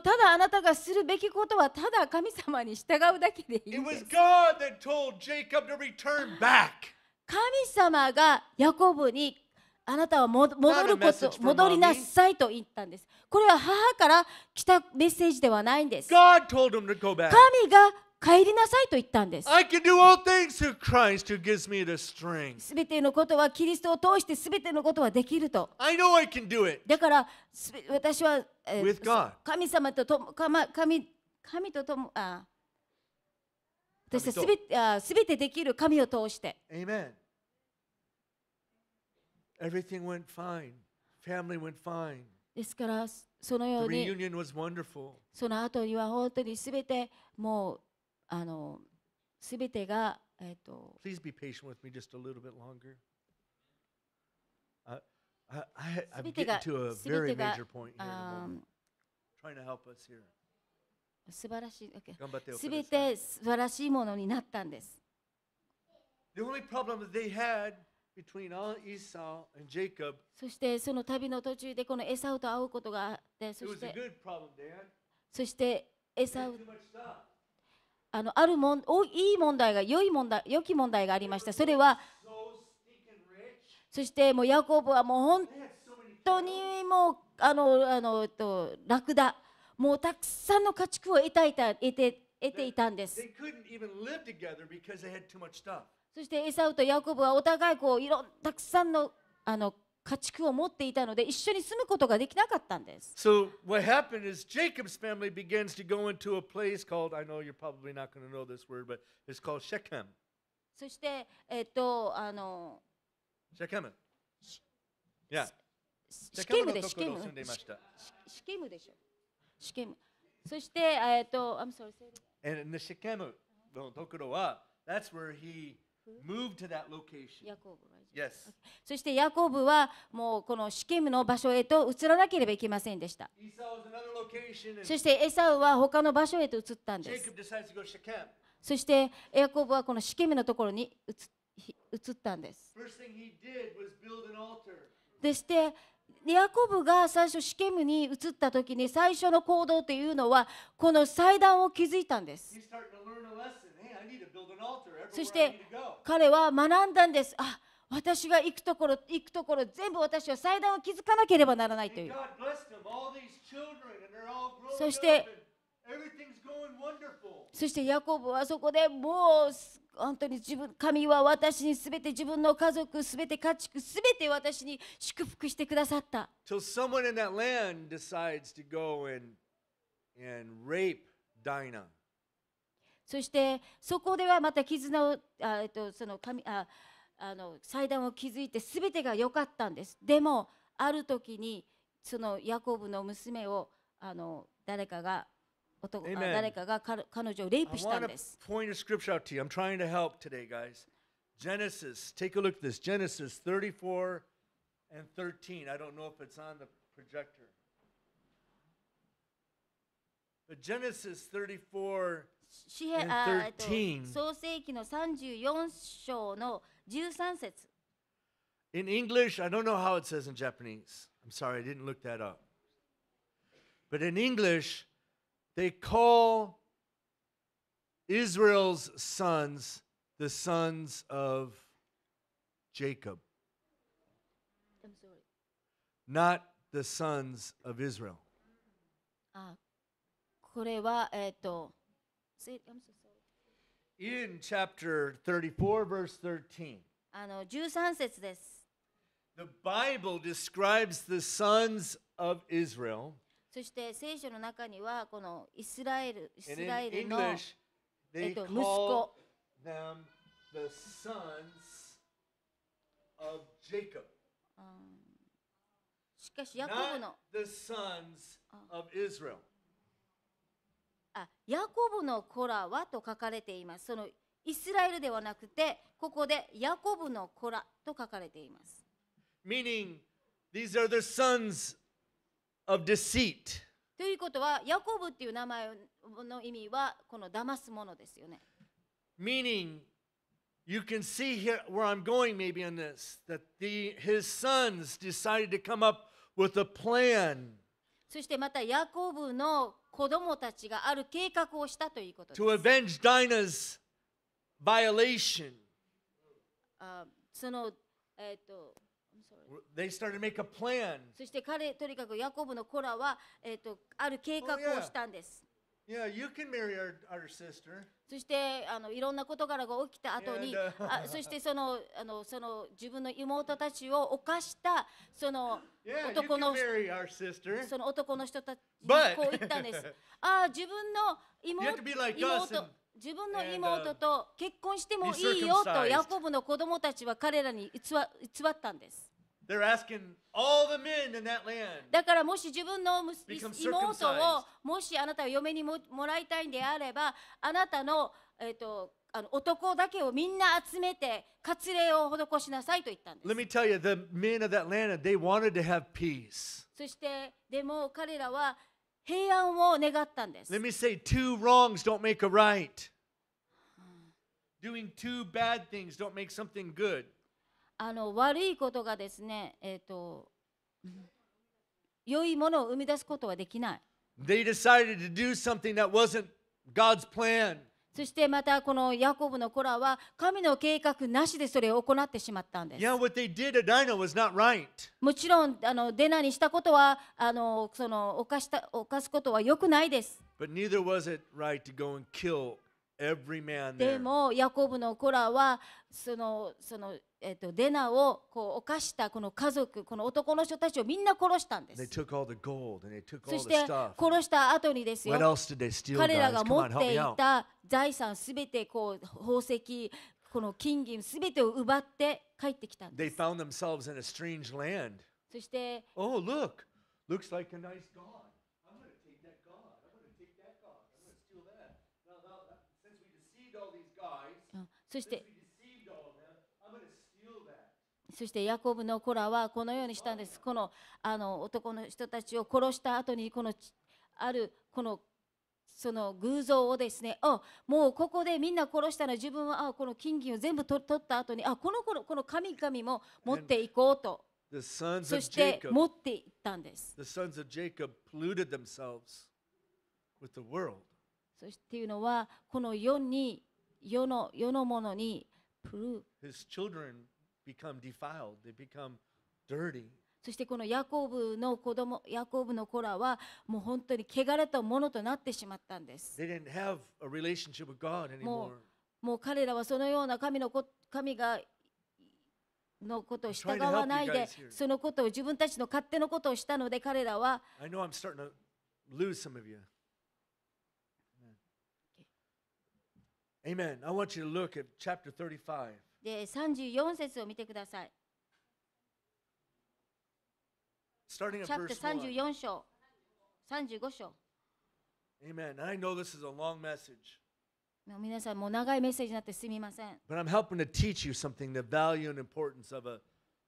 F: ただあなたがするべきことはただ神様に従うだけでいいんです。神様がヤコブにあなたは戻ること、戻りなさいと言ったんです。これは母から来たメッセージではないんです。神が帰りなさいと言ったんです。すべてのことはキリストを通してすべてのことはできると。
E: I know I can do it.
F: だから私は、神様と,と神,神,神と共あ私はすべて,あすべてできる神を通して。
E: Amen.
F: ですからそのようにその後には本当にすべてもうあのすべてがえっ、と
E: Please be patient with me just a little bit longer. I, I, I, I'm getting
F: が
E: to a
F: すべ
E: very major point here. in a
F: あ
E: moment. Trying to help us here.
F: 素晴らしいすべて素晴らしいものになったんです。
E: The only problem that they had between Esau and Jacob,
F: そしてその旅の途中でこのエサウと会うことがあって、そして.そしてエサウ.あのあるもんおいい問題が良い問題良き問題がありました。それは.そしてもうヤコブはもう本当にもうあのあのとラクダもうたくさんの家畜を得たいた得て得ていたんです。そしてエサウとヤコブはお互いこういろんたくさんのあの家畜を持っていたので一緒に住むことができなかったんです。
E: So what happened is Jacob's family begins to go into a place called I know you're probably not going to know this word, but it's called Shechem.
F: そしてえっとあの
E: Shechem. Yeah.
F: シケムで
E: の
F: シケム。シシケムでしょ。シケム。そしてえっと I'm sorry.
E: And in the Shechem, no, Tokoro wa, that's where he moved to that location.
F: ヤコブ right?
E: Yes.
F: そしてヤコブはもうこのシケムの場所へと移らなければいけませんでした。そしてエサウは他の場所へと移ったんです。そしてヤコブはこのシケムのところに移,ったんです。でしてヤコブが最初シケムに移った時に最初の行動というのはこの祭壇を築いたんです。そして彼は学んだんです。あ私が行くところ行くところ全部私は祭壇を築かなければならないという。そしてそしてヤコブはそこでもう本当に自分神は私にすべて自分の家族すべて家畜すべて私に祝福してくださった。そしてそこではまた絆をあ、えっと、その神ああの祭壇を築いてすべてが良かったんです。でもある時にそのヤコブの娘をあの誰かが男.誰かが彼彼女をレイプしたんです。
E: point a scripture out to you. I'm trying to help today, guys. Genesis, take a look at this. Genesis 34 and 13. I don't know if it's on the projector. But Genesis 34,
F: 詩篇
E: and
F: あえっと
E: 13
F: 創世記の34章の 13節
E: in English, I don't know how it says in Japanese. I'm sorry, I didn't look that up. But in English, they call Israel's sons the sons of Jacob,
F: I'm sorry
E: not the sons of Israel.
F: あこれはえっと say- I'm so sorry
E: In chapter 34, verse 13,
F: あの13節です。
E: the Bible describes the sons of Israel.
F: そして聖書の中にはこのイスラエルイス
E: And
F: ラエ
E: in
F: ルの
E: English, they
F: えっと、息
E: call
F: 子
E: them the sons of Jacob.
F: うんしかしヤコブの
E: Not the sons of Israel.
F: あヤコブの子らはと書かれています。そのイスラエルではなくてここでヤコブの子らと書かれています。
E: Meaning, these are the sons of deceit.
F: ということはヤコブっていう名前の意味はこの騙すものですよね。
E: Meaning, you can see here where I'm going maybe on this that the, his sons decided to come up with a plan
F: そしてまたヤコブの子供たちがある計画をしたということです。
E: To avenge Dinah's violation.
F: その、えっ、ー、と、
E: They started to make a plan.
F: そして彼、とにかくヤコブの子らは、えっ、ー、と、ある計画をしたんです。
E: Oh, yeah. You can marry our, our sister.
F: そしてあのいろんな事柄が起きた後に
E: And, uh,
F: あそしてそのあのその自分の妹たちを犯したその
E: Yeah, you
F: 男
E: can
F: の
E: marry our sister.
F: その男の人たちに
E: But-
F: こう言ったんです。ああ自分の
E: You
F: 妹
E: have to be like us
F: 妹
E: and-
F: 自分の
E: and, uh,
F: 妹と結婚してもいいよと
E: circumcised.
F: ヤコブの子供たちは彼らに偽偽ったんです。
E: They're asking all the men in that land.
F: だからもし自分の妹.をもしあなたが嫁にももらいたいんであればあなたの,、えー、とあの男だけをみんな集めて割礼を施しなさいと言ったんです
E: Let me tell you, the men of that land, they wanted to have peace.
F: そしてでも彼らは平安を願ったんです
E: Let me say, two wrongs don't make a right. Doing two bad things don't make something good.
F: あの悪いことがですねえっ、とうん良いものを生み出すことはできない
E: They decided to do something that wasn't God's plan.
F: そしてまたこのヤコブの子らは神の計画なしでそれを行ってしまったんです
E: Yeah, what they did at Dinah was not right.
F: もちろんあのデナにしたことはあのその犯した犯すことは良くないです。
E: But neither was it right to go and kill
F: でもヤコブの子らはそのそのえっとデナをこう犯したこの家族この男の人たちをみんな殺したんです。そして殺した後にですよ。彼らが持っていた財産すべてこう宝石この金銀すべてを奪って帰ってきたんです。そして。そして.そしてヤコブの子らはこのようにしたんです。このあの男の人たちを殺した後にこのちあるこのその偶像をですね、あもうここでみんな殺したら自分はあこの金銀を全部取取った後にあこの頃この神々も持っていこうとそして持っていったんです。そしていうのはこの世に世の,ものにプル
E: ー。
F: そしてこのヤコブの子供、ヤコブの子らはもう本当に汚れたものとなってしまったんです。もう,彼らはそのような神,の神がのことを従わないで、そのことを自分たちの勝手のことをしたので彼らは。
E: Amen. I want you to look at chapter 35.
F: で34節を見てください。
E: Starting at
F: チャプタ
E: verse
F: ー
E: 1.
F: 34章35章
E: Amen. I know this is a long message,
F: もう皆さんもう長いメッセージになってすみません。
E: but I'm helping to teach you something the value and importance of, a,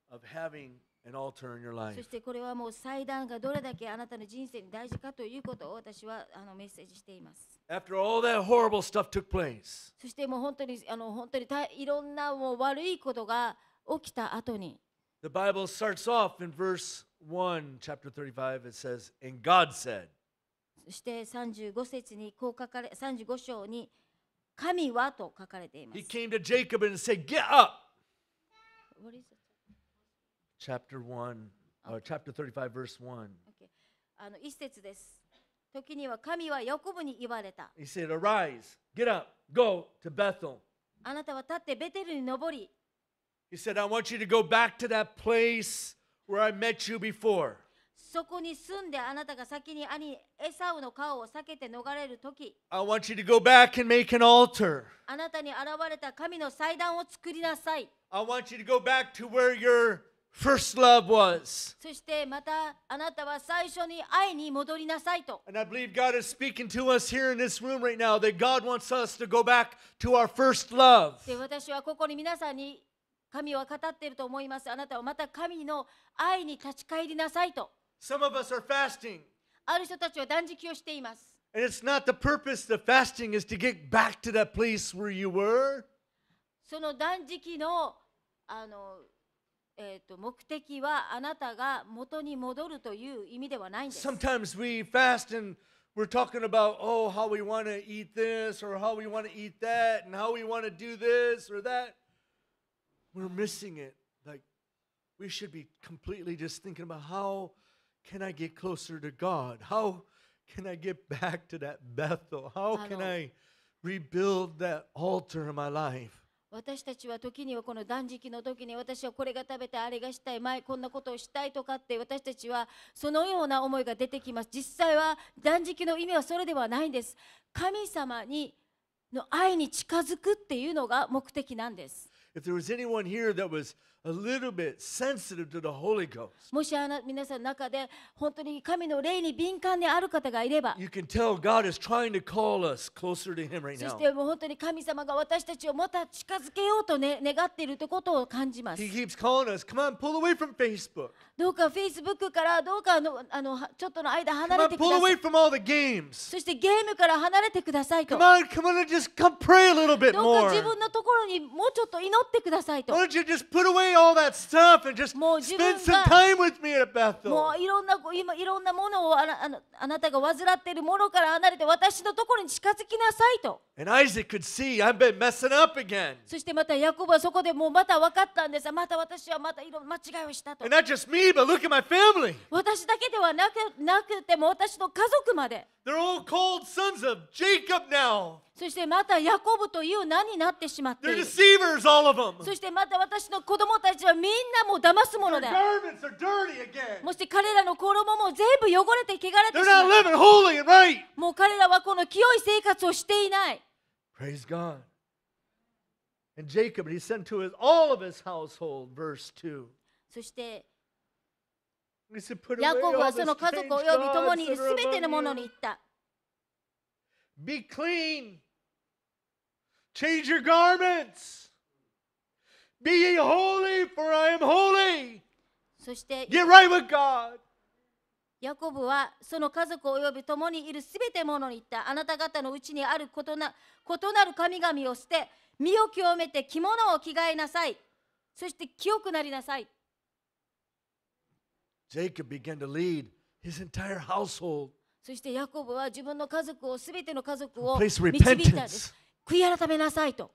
E: of having an altar in your
F: そ
E: life.
F: してこれはもう祭壇がどれだけあなたの人生に大事かということを私はあのメッセージしています。
E: After all that horrible stuff took place,
F: そしてもう本当にあの本当にたいろんなもう悪いことが起きた後に
E: the Bible starts off in verse 1, chapter 35. It says, And God said,
F: そして35節にこう書かれ35章に神はと書かれています
E: He。came to Jacob and said, Get up.
F: What is it?
E: Chapter 1, or chapter 35, verse 1.
F: Okay あの一節です。時には神はヤコブに言われた。
E: He said, Arise, get up, go to Bethel.
F: あなたは立ってベテルに登り、
E: He said, I want you to go back to that place where I met you before.
F: そこに住んであなたが先に兄エサウの顔を避けて逃れる時
E: I want you to go back and make an altar.
F: あなたに現れた神の祭壇を作りなさい。
E: I want you to go back to where your first love was.
F: そしてまたあなたは最初に愛に戻りなさいと。
E: And I believe God is speaking to us here in this room right now that God wants us to go back to our first love.
F: で私はここに皆さんに神は語っていると思います。あなたはまた神の愛に立ち返りなさいと。
E: Some of us are fasting.
F: ある人たちは断食をしています
E: And it's not the purpose of fasting is to get back to that place where you were.
F: その断食のあの、 えー、と目的はあなたが元に戻るという意味ではないんです
E: Sometimes we fast and we're talking about, oh, how we want to eat this or how we want to eat that and how we want to do this or that. We're missing it. Like, we should be completely just thinking about how can I get closer to God? How can I get back to that Bethel? How can
F: Ano.
E: I rebuild that altar in my life?
F: 私たちは時にはこの断食の時に私はこれが食べたいあれがしたい前こんなことをしたいとかって私たちはそのような思いが出てきます。実際は断食の意味はそれではないんです。神様にの愛に近づくっていうのが目的なんです。
E: If there was anyone here that was a little bit sensitive to the Holy Ghost,
F: もしあな皆さんの中で本当に神の霊に敏感である方がいれば
E: you can tell God is trying to call us closer to Him right
F: そ
E: now.
F: してもう本当に神様が私たちをまた近づけようと、ね、願っているということを感じます
E: He keeps calling us, come on, pull away from Facebook.
F: どうか Facebook からどうかあのあのはちょっとの間離
E: Come
F: れ
E: on,
F: てく
E: pull
F: ださ
E: away
F: い
E: from all the games.
F: そしてゲームから離れてくださいと
E: Come on, come on and just come pray a little bit
F: どうか
E: more.
F: 自分のところにもうちょっと祈ってくださいと
E: Why don't you just put away
F: もう自分がもういろんな今いろんなものをあなあ,あなたが患っているものから離れて私のところに近づきなさいと。
E: See,
F: そしてまたヤコブはそこでもうまた分かったんです。また私はまたいろんな間違いをしたと。
E: Me,
F: 私だけではなくなくても私の家族まで。
E: They're all called sons of Jacob now.
F: そしてまたヤコブという名になってしまってい
E: They're
F: る
E: deceivers, all of them.
F: そしてまた私の子供たちはみんなもう騙すも
E: Their
F: ので
E: garments are dirty again.
F: もし彼らの衣も全部汚れて汚れて
E: They're
F: しま
E: not
F: う
E: living holy and right.
F: もう彼らはこの清い生活をしていない
E: Praise God. And Jacob, he sent to his, all of his household, verse 2.
F: そしてヤコブはその家族および共にいすべてのものに.言った
E: Be clean. Change your garments. Be ye holy, for I am holy.
F: そして
E: Get right with God.
F: ヤコブはその家族および共にいるすべてのものに言ったあなた方のうちにある異な異なる神々を捨て身を清めて着物を着替えなさいそして清くなりなさい
E: Jacob began to lead his entire household.
F: そしてヤコブは自分の家族をすべての家族
E: to
F: を
E: Place
F: 導いたんで
E: repentance.
F: す悔い改めなさいと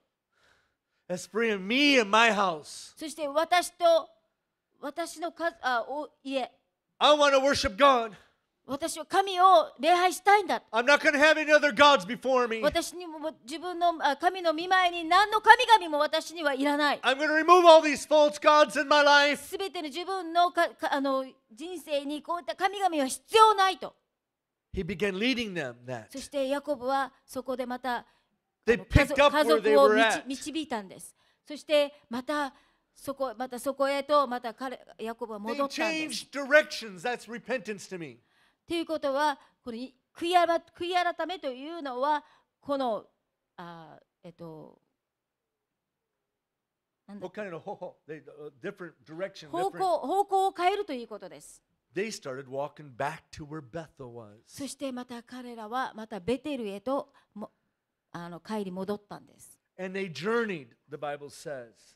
E: As for me and my house,
F: そして私と私のかあお家
E: I want to worship God.
F: 私は神を礼拝したいんだ
E: I'm not going to have any other gods before me.
F: 私にも自分のあ神の見前に何の神々も私にはいらない
E: I'm going to remove all these false gods in my life.
F: すべての自分のかかあの人生にこういった神々は必要ないと
E: He began leading them that.
F: そしてヤコブはそこでまたあ
E: They
F: の家族
E: they
F: を導いたんですそしてまたそこまたそこへとまた彼ヤコブは
E: They
F: 戻ったんです
E: changed directions. That's repentance to me.
F: ということは、この悔い改めというのは、この、あえっと、方向,方向を変えるということです。そしてまた彼らはまたベテルへとあの帰り戻ったんです。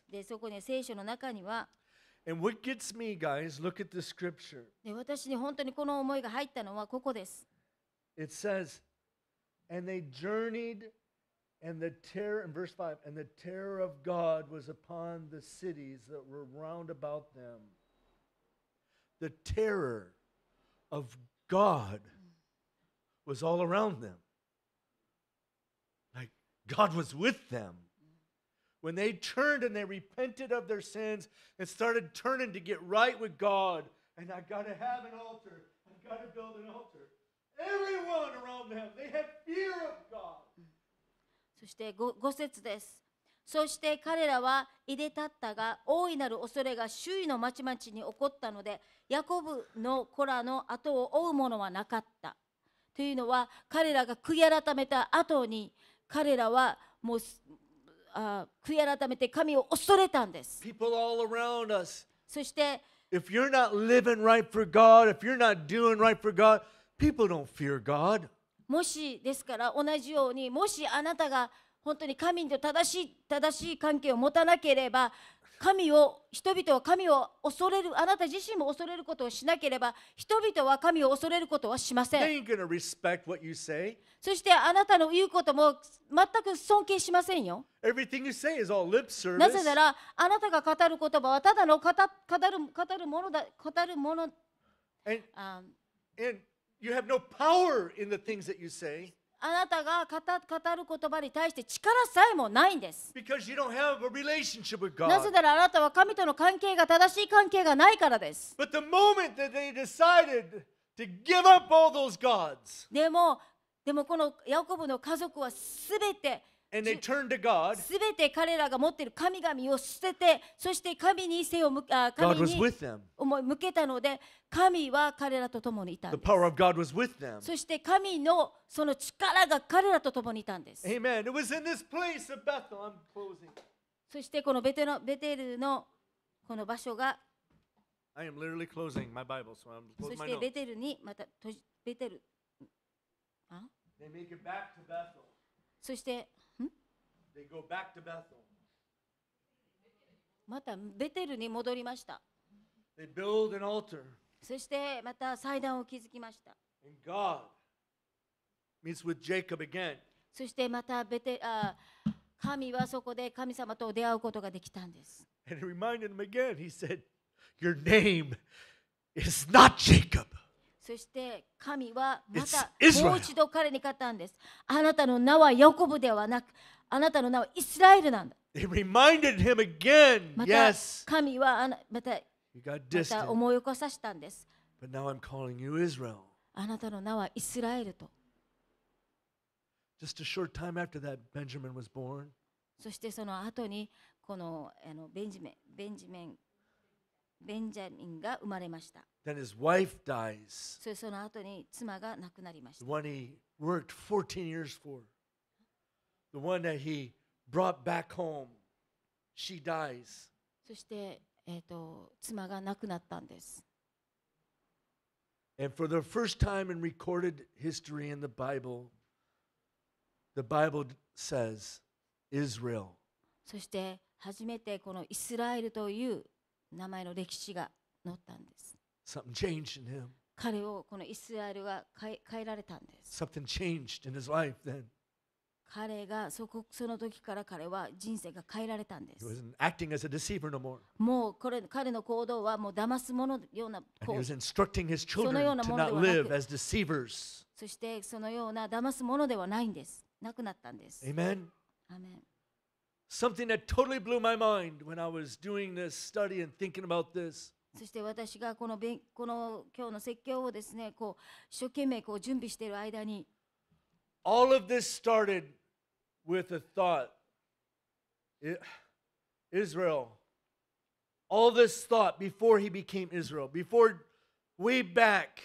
F: でそこに聖書の中には、
E: And what gets me, guys, look at the scripture.
F: で私に本当にこの思いが入ったのはここです。
E: It says, and they journeyed, and the terror, in verse 5, and the terror of God was upon the cities that were round about them. The terror of God was all around them. Like God was with them. When they turned and they repented of their sins and started turning to get right with God, and I got to have an altar, I got to build an altar. Everyone around them, they had fear of God.
F: そしてご五節です。そして彼らはいで立ったが大いなる恐れが周囲の町々に起こったのでヤコブの子らの後を追うものはなかった。というのは彼らが悔い改めた後に彼らはもう悔い改めて神を恐れたんです。そして、もしですから同じようにもしあなたが本当に神と正しい正しい関係を持たなければ神を人々は神を恐れるあなた自身も恐れることをしなければ人々は神を恐れることはしません。そしてあなたの言うことも全く尊敬しませんよ。なぜならあなたが語る言葉はただの語,語,る,語るものだ語るもの
E: and, and you have no power in the things that you say.
F: あなたが語,る言葉に対して力さえもないんです。なぜならあなたは神との関係が正しい関係がないからです。でも、でもこのヤコブの家族はすべて、
E: and they turned to God,
F: すべて彼らが持っている神々を捨てて、そして神に背を向け、あ
E: God
F: 神
E: was
F: に向けたので、神は彼らと共にいた
E: The
F: んです。
E: power of God was with them.
F: そして神のその力が彼らと共にいたんです。
E: Amen. It was in this place of Bethel. I'm closing.
F: そしてこのベテのベテルのこの場所が、
E: I am literally closing my Bible, so I'm
F: そ
E: closing
F: し
E: my
F: て.ベテルにまたベテル、あ
E: They make it back to Bethel.
F: そして、ん
E: They go back to Bethel.
F: またベテルに戻りました。そしてまた祭壇を築きました。そしてまたベテあ神はそこで神様と出会うことができたんです。そして神はまたもう一度彼に語ったんです。あなたの名はヤコブではなく、あなたの名はイスラエルなんだ。
E: They reminded him again.
F: また
E: Yes.
F: 神はあなまた
E: You got
F: ま
E: distant.
F: た思い起こさせたんです。
E: But now I'm calling you Israel.
F: あなたの名はイスラエルと。
E: Just a short time after that, Benjamin was born.
F: そしてその後にこのあのベンジメンベンジメンベンジャミンが生まれました。
E: Then his wife dies.
F: それその後に妻が亡くなりまし
E: The
F: た。
E: one he worked 14 years for. The one that he brought back home. She dies.
F: そして、えー、と妻が亡くなったんです。
E: And for the first time in recorded history in the Bible, the Bible says Israel.
F: そして初めてこのイスラエルという名前の歴史が載ったんです。
E: Something changed in him.
F: 彼をこのイスラエルが変え変えられたんです。
E: Something changed in his life then.
F: 彼がそこその時から彼は人生が変えられたんです。もうこれ彼の行動はもう騙すものようなそのようなもの、そしてそのような騙すものではないんです。なくなったんです。そして私がこのべこの今日の説教をですね、こう一生懸命こう準備している間に。
E: with a thought. I- Israel. All this thought before he became Israel, before way back.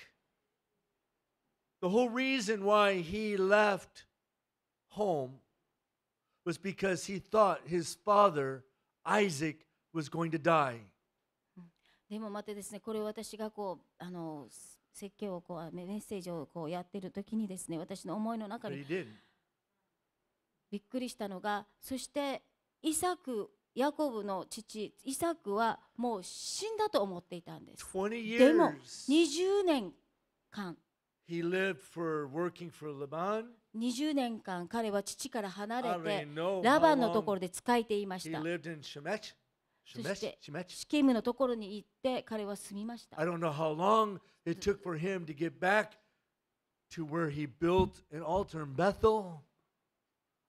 E: The whole reason why he left home was because he thought his father, Isaac, was going to die.
F: でもまたですね、これを私がこうあの説教をこうメメッセージをこうやってる時にですね、私の思いの中
E: But
F: に
E: he didn't.
F: びっくりしたのが、そしてイサク、ヤコブの父、イサクはもう死んだと思っていたんです。
E: 20
F: でも
E: years
F: 20年間
E: he lived for working for Laban.
F: 20年間彼は父から離れてラバンのところで仕えていました。そして.シケムのところに行って彼は住みました
E: I。don't know how long it took for him to get back to where he built an altar in Bethel.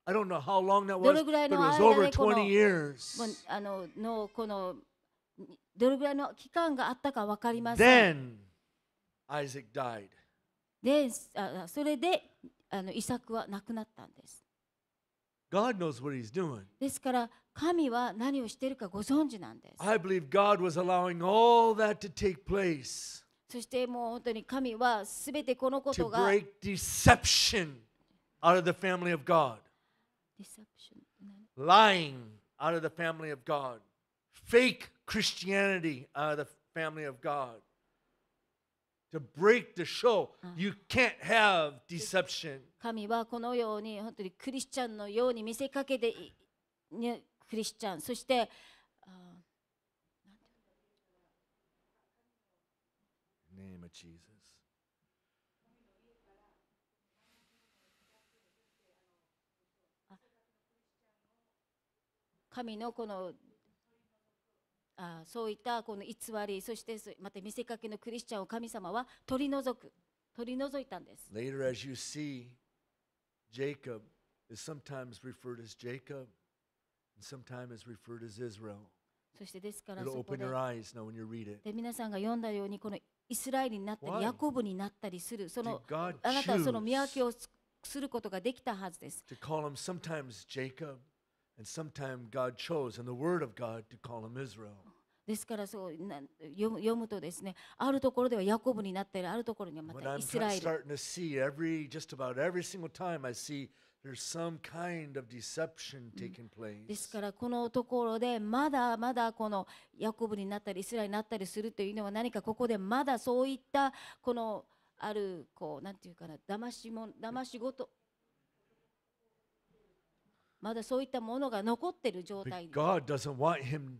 E: I don't know how long that
F: ど
E: was, but it
F: の
E: was
F: 間
E: over
F: でこの
E: 20 years.
F: もうあののこのどれぐらいの期間があったか分かりません。
E: Then Isaac died.
F: であそれであのイサクは亡くなったんです。
E: God knows what he's doing.
F: ですから神は何をしているかご存知なんです。
E: I believe God was allowing all that to take place
F: そしてもう本当に神はすべてこのこ
E: to
F: とが
E: break deception out of the family of God, lying out of the family of God, fake Christianity out of the family of God. To break the show, you can't have deception.
F: 神はこのように本当にクリスチャンのように見せかけてい、ね、クリスチャンそして
E: name of Jesus.
F: 神のこのあそういったこの偽りそしてまた見せかけのクリスチャンを神様は取り除く取り除いたんです。
E: Later, as you see, Jacob is sometimes referred as Jacob and sometimes referred as Israel.
F: そしてですからそこで,で皆さんが読んだようにこのイスラエルになったりヤコブになったりするそのあなたはその見分けをすることができたはずです。ですからそう読むとですね、あるところではヤコブになっている、あるところにはまたイスラエル。ですからこのところでまだまだこのヤコブになったり、イスラエルになったりするというのは何かここでまだそういったこのあるこうなんていうかな、騙しも騙しごと。まだそういったものが残っている状
E: But
F: 態
E: God doesn't want him,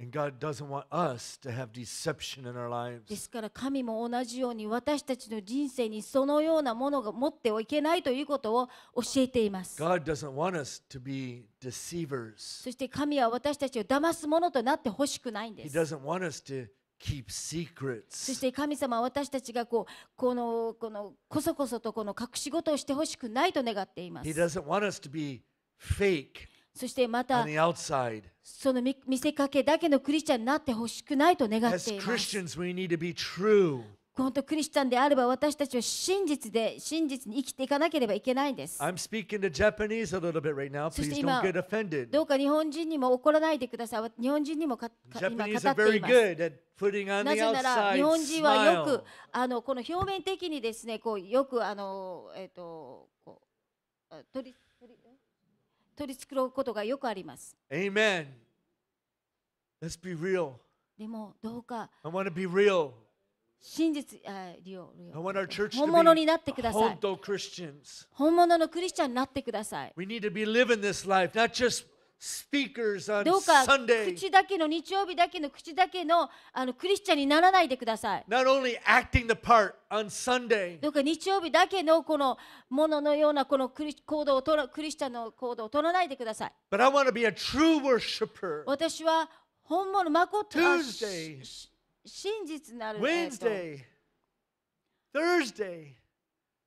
E: and God doesn't want us to have deception in our
F: で
E: lives.
F: すから神も同じように私たちの人生にそのようなものが持ってはいけないということを教えています。
E: God doesn't want us to be deceivers.
F: そして神は私たちを騙すものとなってほしくないんで
E: He
F: す。
E: doesn't want us to keep
F: そ
E: secrets.
F: して神様は私たちがこうこのこのこそこそとこの隠し事をしてほしくないと願っていま
E: He
F: す。
E: doesn't want us to be fake
F: そしてまた
E: on the outside.
F: その見見せかけだけのクリスチャンになってほしくないと願っ
E: As
F: ています。
E: Christians, we need to be true.
F: 本当クリスチャンであれば私たちは真実で真実に生きていかなければいけないんです。
E: I'm speaking to Japanese a little bit right now.
F: そして
E: Please
F: 今
E: don't get offended.
F: どうか日本人にも怒らないでください。日本人にもかか今
E: Japanese
F: 語
E: are
F: ってい
E: very
F: ます。
E: good at putting on
F: な
E: the
F: ぜなら
E: outside
F: 日本人はよ
E: smile.
F: くあのこの表面的にですねこうよくあのえっ、とこうあ取り取り繕うことがよくあります。
E: Amen. Let's be real.
F: でもどうか
E: I want to be real.
F: 真実あリオリ
E: I
F: オ
E: want our church
F: 本物になってください。本物のクリスチャンになってください。
E: We need to be living this life, not just
F: どうか.口だけの日曜日だけの口だけのあのクリスチャンにならないでください。
E: Not only acting the part on Sunday,
F: どうか日曜日だけのこのもののようなこのクリ行動を取らクリスチャンの行動を取らないでください。
E: but I want to be a true worshiper.
F: 私は本物まことあ
E: Tuesday
F: 真実なる、
E: Wednesday, Thursday,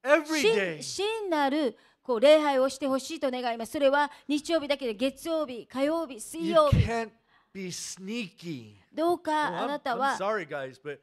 E: every
F: 真
E: day.
F: 真なるこう礼拝をしてほしいと願います。それは日曜日だけで月曜日、火曜日、水曜日。
E: be sneaky.
F: どう
E: Oh,
F: か
E: I'm,
F: あなた
E: I'm
F: は
E: sorry, guys, but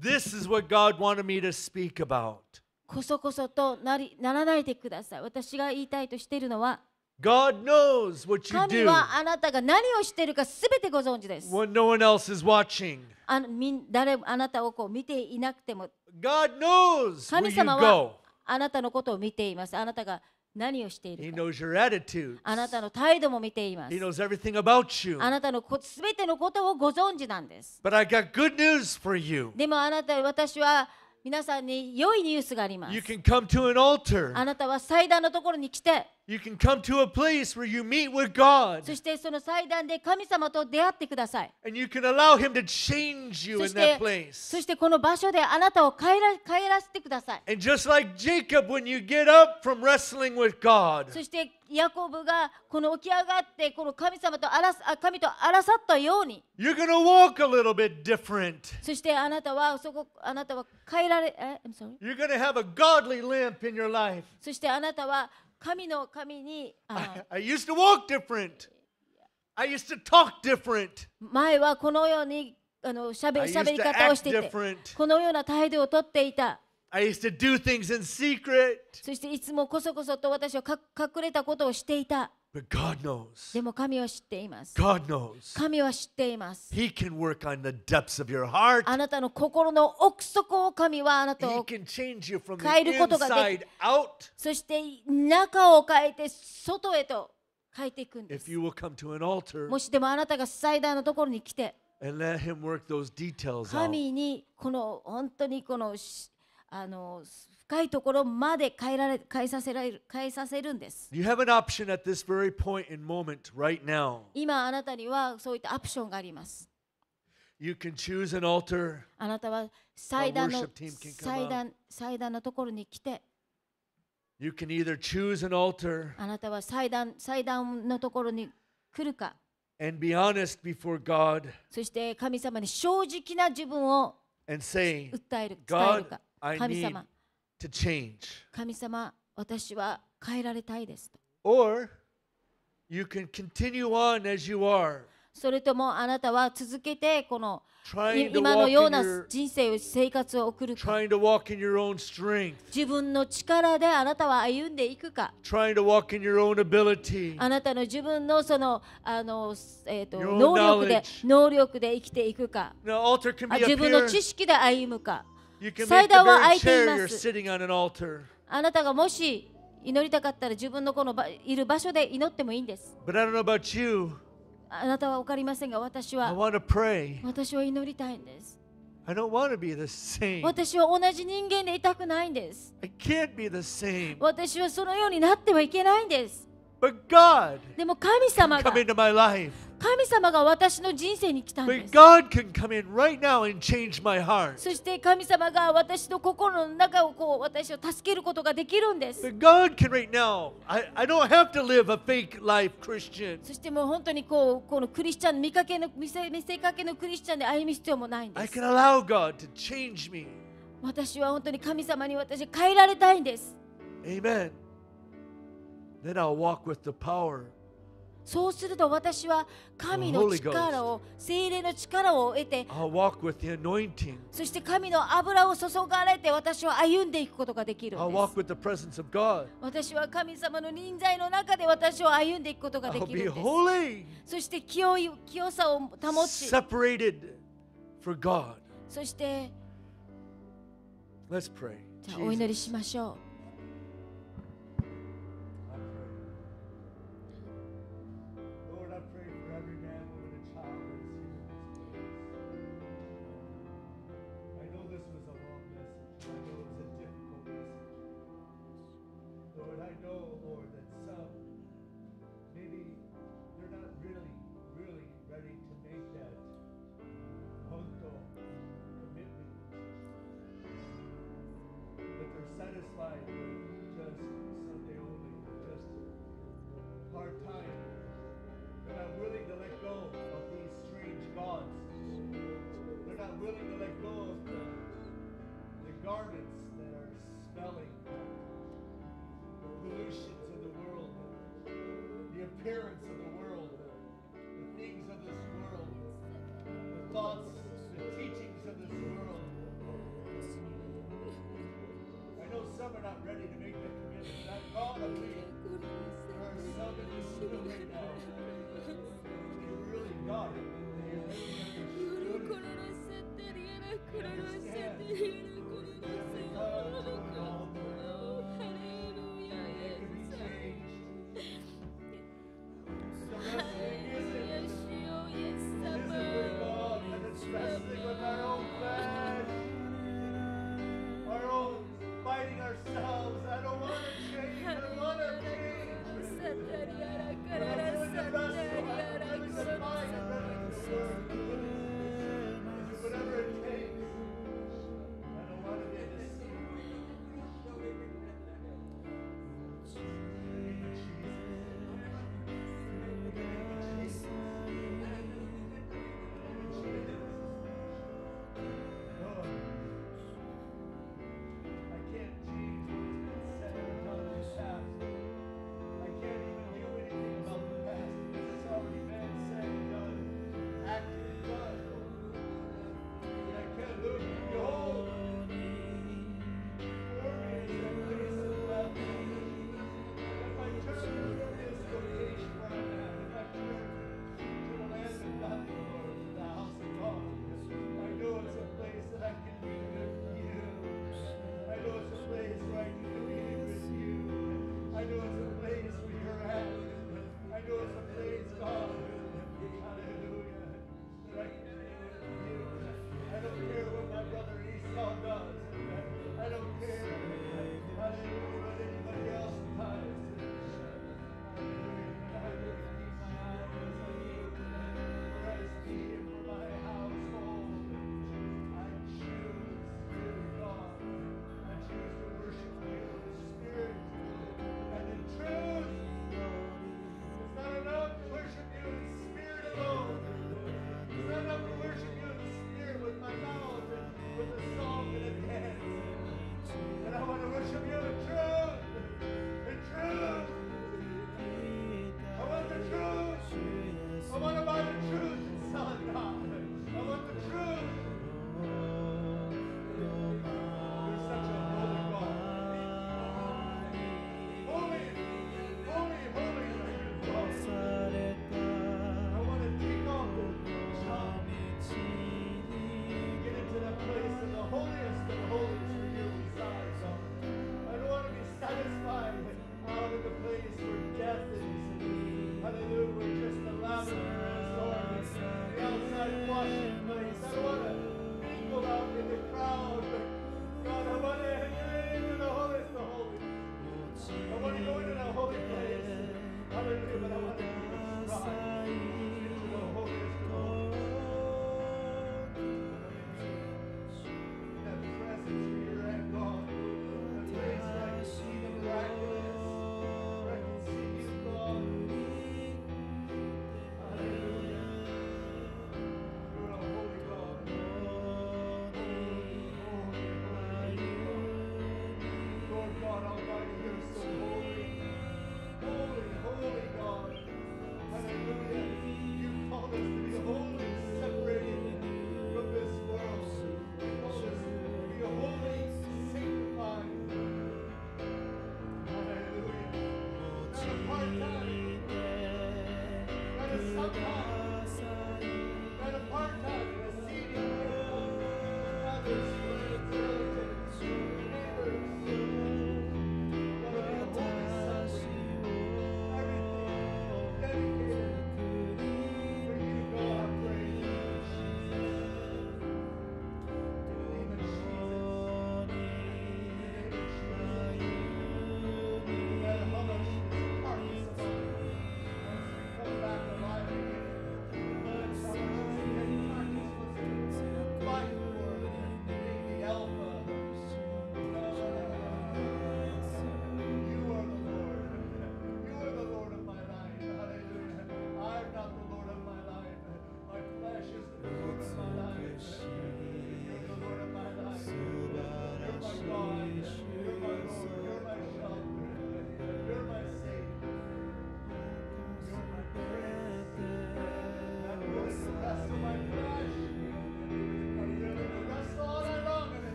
E: this is what God wanted me to speak about.
F: こそこそとなりならないでください。私が言いたいとしているのは、
E: God knows what you
F: 神
E: do
F: はあなたが何をしているかすべてご存知です。
E: when no one else is watching.
F: あのみん誰もあなたをこう見ていなくても
E: God knows where
F: 神
E: you
F: 様
E: go.
F: はあなたのことを見ています。あなたが何をしているか。
E: knows your attitudes.
F: あなたの態度も見ています
E: He。knows everything about you.
F: あなたのすべてのことをご存知なんです。
E: But I got good news for you.
F: でもあなた、私は皆さんに良いニュースがあります
E: You。can come to an altar.
F: あなたは祭壇のところに来て、
E: You can come to a place where you meet with God.
F: そしてその祭壇で神様と出会ってください。
E: And you can allow Him to change you
F: そ
E: in
F: して
E: that place.
F: そしてこの場所であなたを帰ら帰らせてください。
E: And just like Jacob, when you get up from wrestling with God,
F: そしてヤコブがこの起き上がってこの神様とあらすあ神と争ったように
E: you're going to walk a little bit different.
F: そしてあなたはそこあなたは変えられえ I'm sorry
E: You're going to have a godly limp in your life.
F: そしてあなたは 神の神にあ
E: I, I used to walk different. I used to talk different.
F: 前はこのようにあのしゃべ
E: I
F: しゃべ
E: used
F: り
E: to
F: 方を
E: act
F: してて
E: different.
F: このような態度をとっていた
E: I used to do things in secret.
F: そしていつもこそこそと私はか隠れたことをしていた
E: But God knows.
F: でも神は知っています
E: God knows.
F: 神は知っています
E: He can work on the depths of your heart.
F: あなたの心の奥底を神はあなた
E: He
F: を
E: can change you from
F: 変え
E: the
F: ることができ
E: inside out
F: そして中を変えて外へと変えていくんで
E: if
F: す
E: you will come to an altar
F: もしでもあなたが祭壇のところに来て
E: and let Him work those details out.
F: 神にこの本当にこのしあの深いところまで変えられ変えさせられる変えさせるんです。
E: You have an option at this very point and moment right now.
F: 今あなたにはそういったアプションがあります。
E: You can choose an altar.
F: あなたは祭壇の祭壇祭壇のところに来て
E: You can either choose an altar
F: あなたは祭壇祭壇のところに来るか
E: and be honest before God
F: そして神様に正直な自分を
E: and say,
F: 訴える伝える
E: God,
F: か
E: I
F: 神様.神様私は変えられたいですと
E: Or you can continue on as you are,
F: それともあなたは続けてこの今のような人生を生活を送るか
E: trying to walk in your own strength,
F: 自分の力であなたは歩んでいくか
E: trying to walk in your own ability.
F: あなたの自分のそのあの、えー、と
E: own
F: 能力で.能力で生きていくか自分の.知識で歩むか祭壇は空いています。あなたがもし祈りたかったら自分の,このいる場所で祈ってもいいんです。
E: You,
F: あなたは分かりませんが私は私は祈りたいんです。私は同じ人間でいたくないんです。私はそのようになってはいけないんです。でも神様が。神様が私の人生に来たんです。
E: Right、
F: そして神様が私の心の中をこう私を助けることができるんです。
E: Right、now, I, I
F: そしてもう本当にこうこのクリスチャン見かけの見せ見せかけのクリスチャンで歩む必要もないんです。私は本当に神様に私変えられたいんです。
E: Amen. Then I'll walk with the power.
F: そうすると私は神の力を精霊の力を得て.そして神の油を注がれて私は歩んでいくことができる.私は神様の臨在の中で私を歩んでいくことができるそして清い清さを保ち.そしてお祈り.しましょう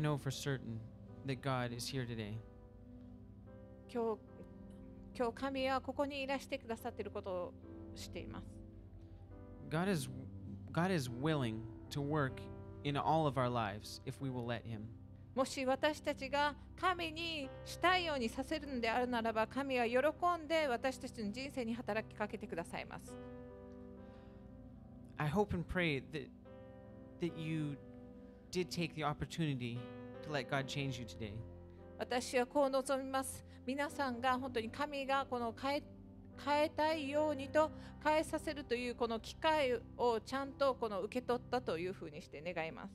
E: know
A: for certain that God is here today.
B: 今日今日神はここにいらしてくださっていることをしています。
A: God is God is willing to work in all of our lives if we will let him.
B: もし私たちが神にしたいようにさせるのであるならば神は喜んで私たちの人生に働きかけてくださいます。
A: I hope and pray that that you did take the opportunity to let God change you today.
B: 私はこう望みます。皆さんが本当に神がこの変え変えたいようにと変えさせるというこの機会をちゃんとこの受け取ったというふうにして願います。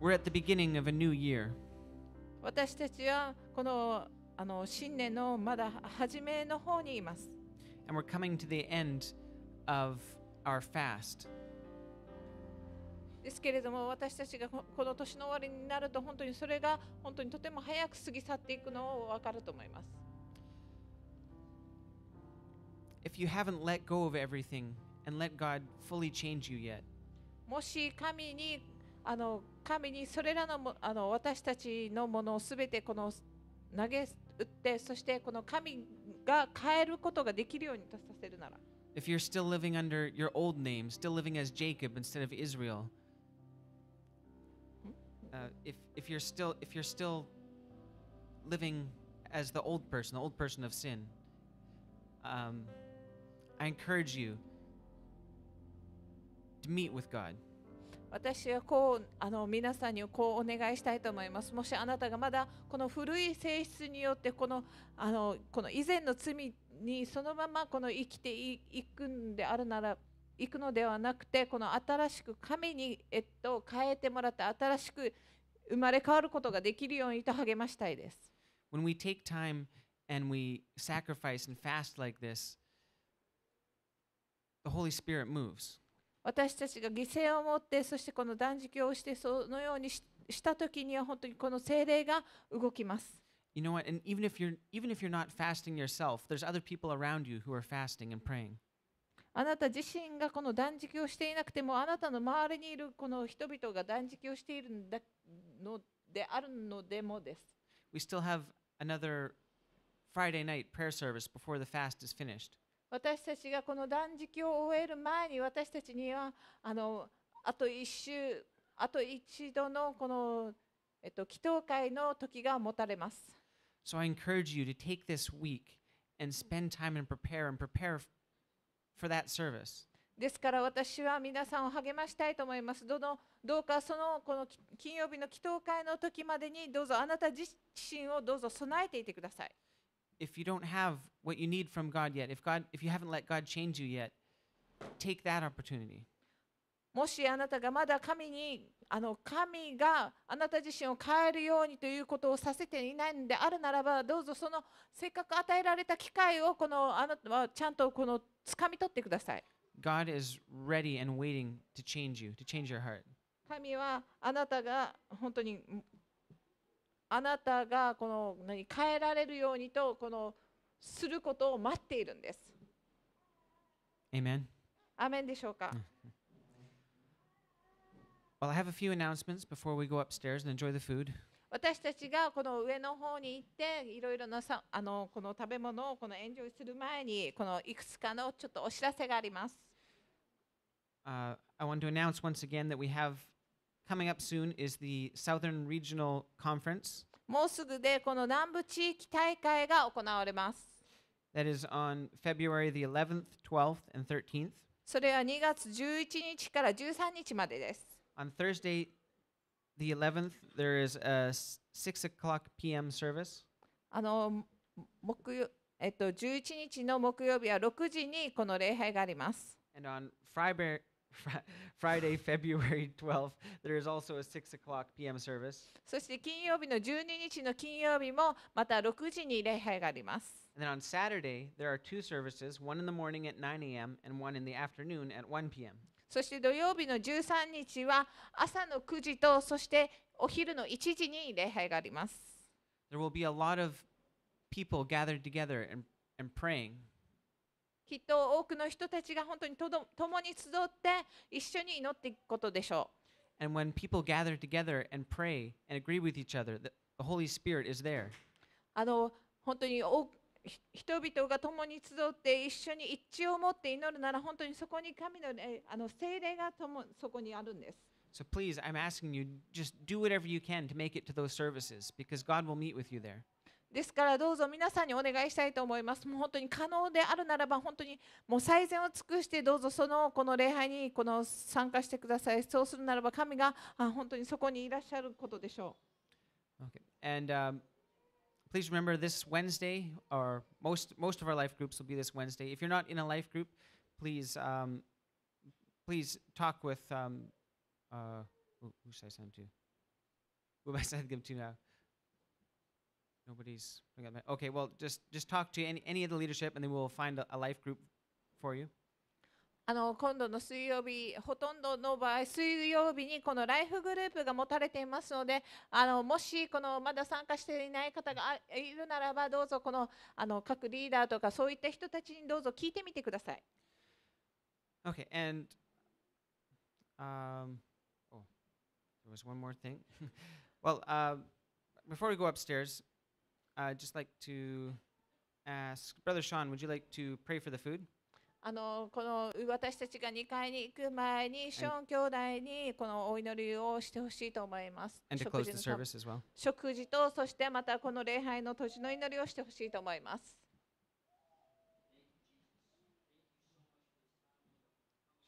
A: We're at the beginning of a new year.
B: 私たちはこのあの新年のまだ初めの方にいます。
A: and we're coming to the end of our fast.
B: ですけれども私たちがここの年の終わりになると本当にそれが本当にとても早く過ぎ去っていくのを分かると思います。
A: If you haven't let go of everything and let God fully change you yet,
B: もし神にあの神にそれらのもあの私たちのものをすべてこの投げ打ってそしてこの神が変えることができるようにとさせるなら
A: if you're still living under your old name, still living as Jacob instead of Israel, uh, if if you're still if you're still living as the old person, the old person of sin, um, I encourage you to meet with God.
B: 私はこうあの皆さんにこうお願いしたいと思います。もしあなたがまだこの古い性質によってこのあのこの以前の罪にそのままこの生きていいくんであるなら行くのではなくてこの新しく神に、えっと、変えてもらって新しく生まれ変わることができるようにと励ましたいです。
A: When we take time and we sacrifice and fast like this, the Holy Spirit moves.
B: 私たちが犠牲を持ってそしてこの断食をしてそのようにしした時には本当にこの精霊が動きます。
A: You know what? And even if you're even if you're not fasting yourself, there's other people around you who are fasting and praying.
B: あなた自身がこの断食をしていなくてもあなたの周りにいるこの人々が断食をしているんだのであるのでもです。
A: We still have another Friday night prayer service before the fast is finished.
B: 私たちがこの断食を終える前に私たちにはあのあと一週あと一度のこの、えっと、祈祷会の時が持たれます。
A: So I encourage you to take this week and spend time and prepare and prepare for that service.
B: ですから私は皆さんを励ましたいと思います。どのどうかそのこのき金曜日の祈祷会の時までにどうぞあなた自身をどうぞ備えていてください。
A: If you don't have what you need from God yet, if God if you haven't let God change you yet, take that opportunity.
B: もしあなたがまだ神にあの神があなた自身を変えるようにということをさせていないのであるならばどうぞそのせっかく与えられた機会をこのあなたはちゃんとこの掴み取ってください。
A: God is ready and waiting to change you, to change your heart.
B: 神はあなたが本当にあなたがこの何変えられるようにとこのすることを待っているんです。
A: Amen.
B: アーメンでしょうか。
A: Well, I have a few announcements before we go upstairs and enjoy the food.
B: 私たちがこの上の方に行っていろいろなさあのこの食べ物をこのエンジョイする前にこのいくつかのちょっとお知らせがあります。
A: Uh, I want to announce once again that we have coming up soon is the Southern Regional Conference.
B: もうすぐでこの南部地域大会が行われます。
A: That is on February the 11th, 12th, and 13th.
B: それは2月11日から13日までです。
A: On Thursday, the 11th, there is a s- 6 o'clock p.m. service.
B: あの木曜えっと、11日の木曜日は6時にこの礼拝があります。
A: And on Friday, Friday, February 12th, there is also a 6 o'clock p.m. service.
B: そして金曜日の12日の金曜日もまた6時に礼拝があります。
A: And then on Saturday, there are two services one in the morning at 9 a.m. and one in the afternoon at 1 p.m.
B: そして土曜日の13日は朝の9時とそしてお昼の1時に礼拝があります。
A: There will be a lot of people gathered together and, and praying.
B: きっと多くの人たちが本当にとど共に集って一緒に祈っていくことでしょ
A: And when people gather together and pray and agree with each other, the, Holy Spirit is there.
B: あの本当に多くひ人々が共に集って一緒に一致を持って祈るなら本当にそこに神の霊あの聖霊がともそこにあるんです。
A: So please, I'm asking you, just do whatever you can to make it to those services because God will meet with you there.
B: ですからどうぞ皆さんにお願いしたいと思います。もう本当に可能であるならば本当にもう最善を尽くしてどうぞそのこの礼拝にこの参加してください。そうするならば神があ本当にそこにいらっしゃることでしょ
A: Okay. And um, please remember this Wednesday, or most most of our life groups will be this Wednesday. If you're not in a life group, please um, please talk with um, uh, who, who should I send to? Who am I sending them to now? Nobody's okay. Well, just just talk to any any of the leadership, and then we'll find a, a life group for you.
B: あの今度の水曜日、ほとんどの場合、水曜日にこのライフグループが持たれていますので、あのもしこのまだ参加していない方があいるならば、どうぞこのあの各リーダーとかそういった人たちにどうぞ聞いてみてください。
A: Okay, and um, oh, there was one more thing. well, uh, before we go upstairs, I'd just like to ask Brother Sean, would you like to pray for the food?
B: あのこの私たちが2階に行く前に、ショーン兄弟にこのお祈りをしてほしいと思います。食事と、そしてまたこの礼拝の閉じの祈りをしてほしいと思います。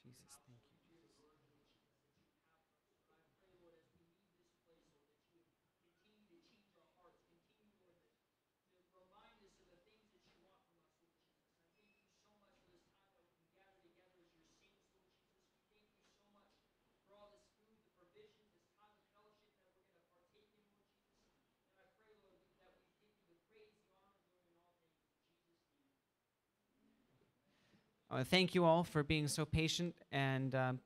A: Jesus, thank you. Uh, thank you all for being so patient, and um,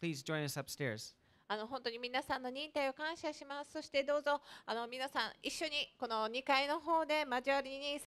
A: please join us upstairs.
B: あの本当に皆さんの忍耐を感謝します。そしてどうぞあの皆さん一緒にこの2階の方で交わりに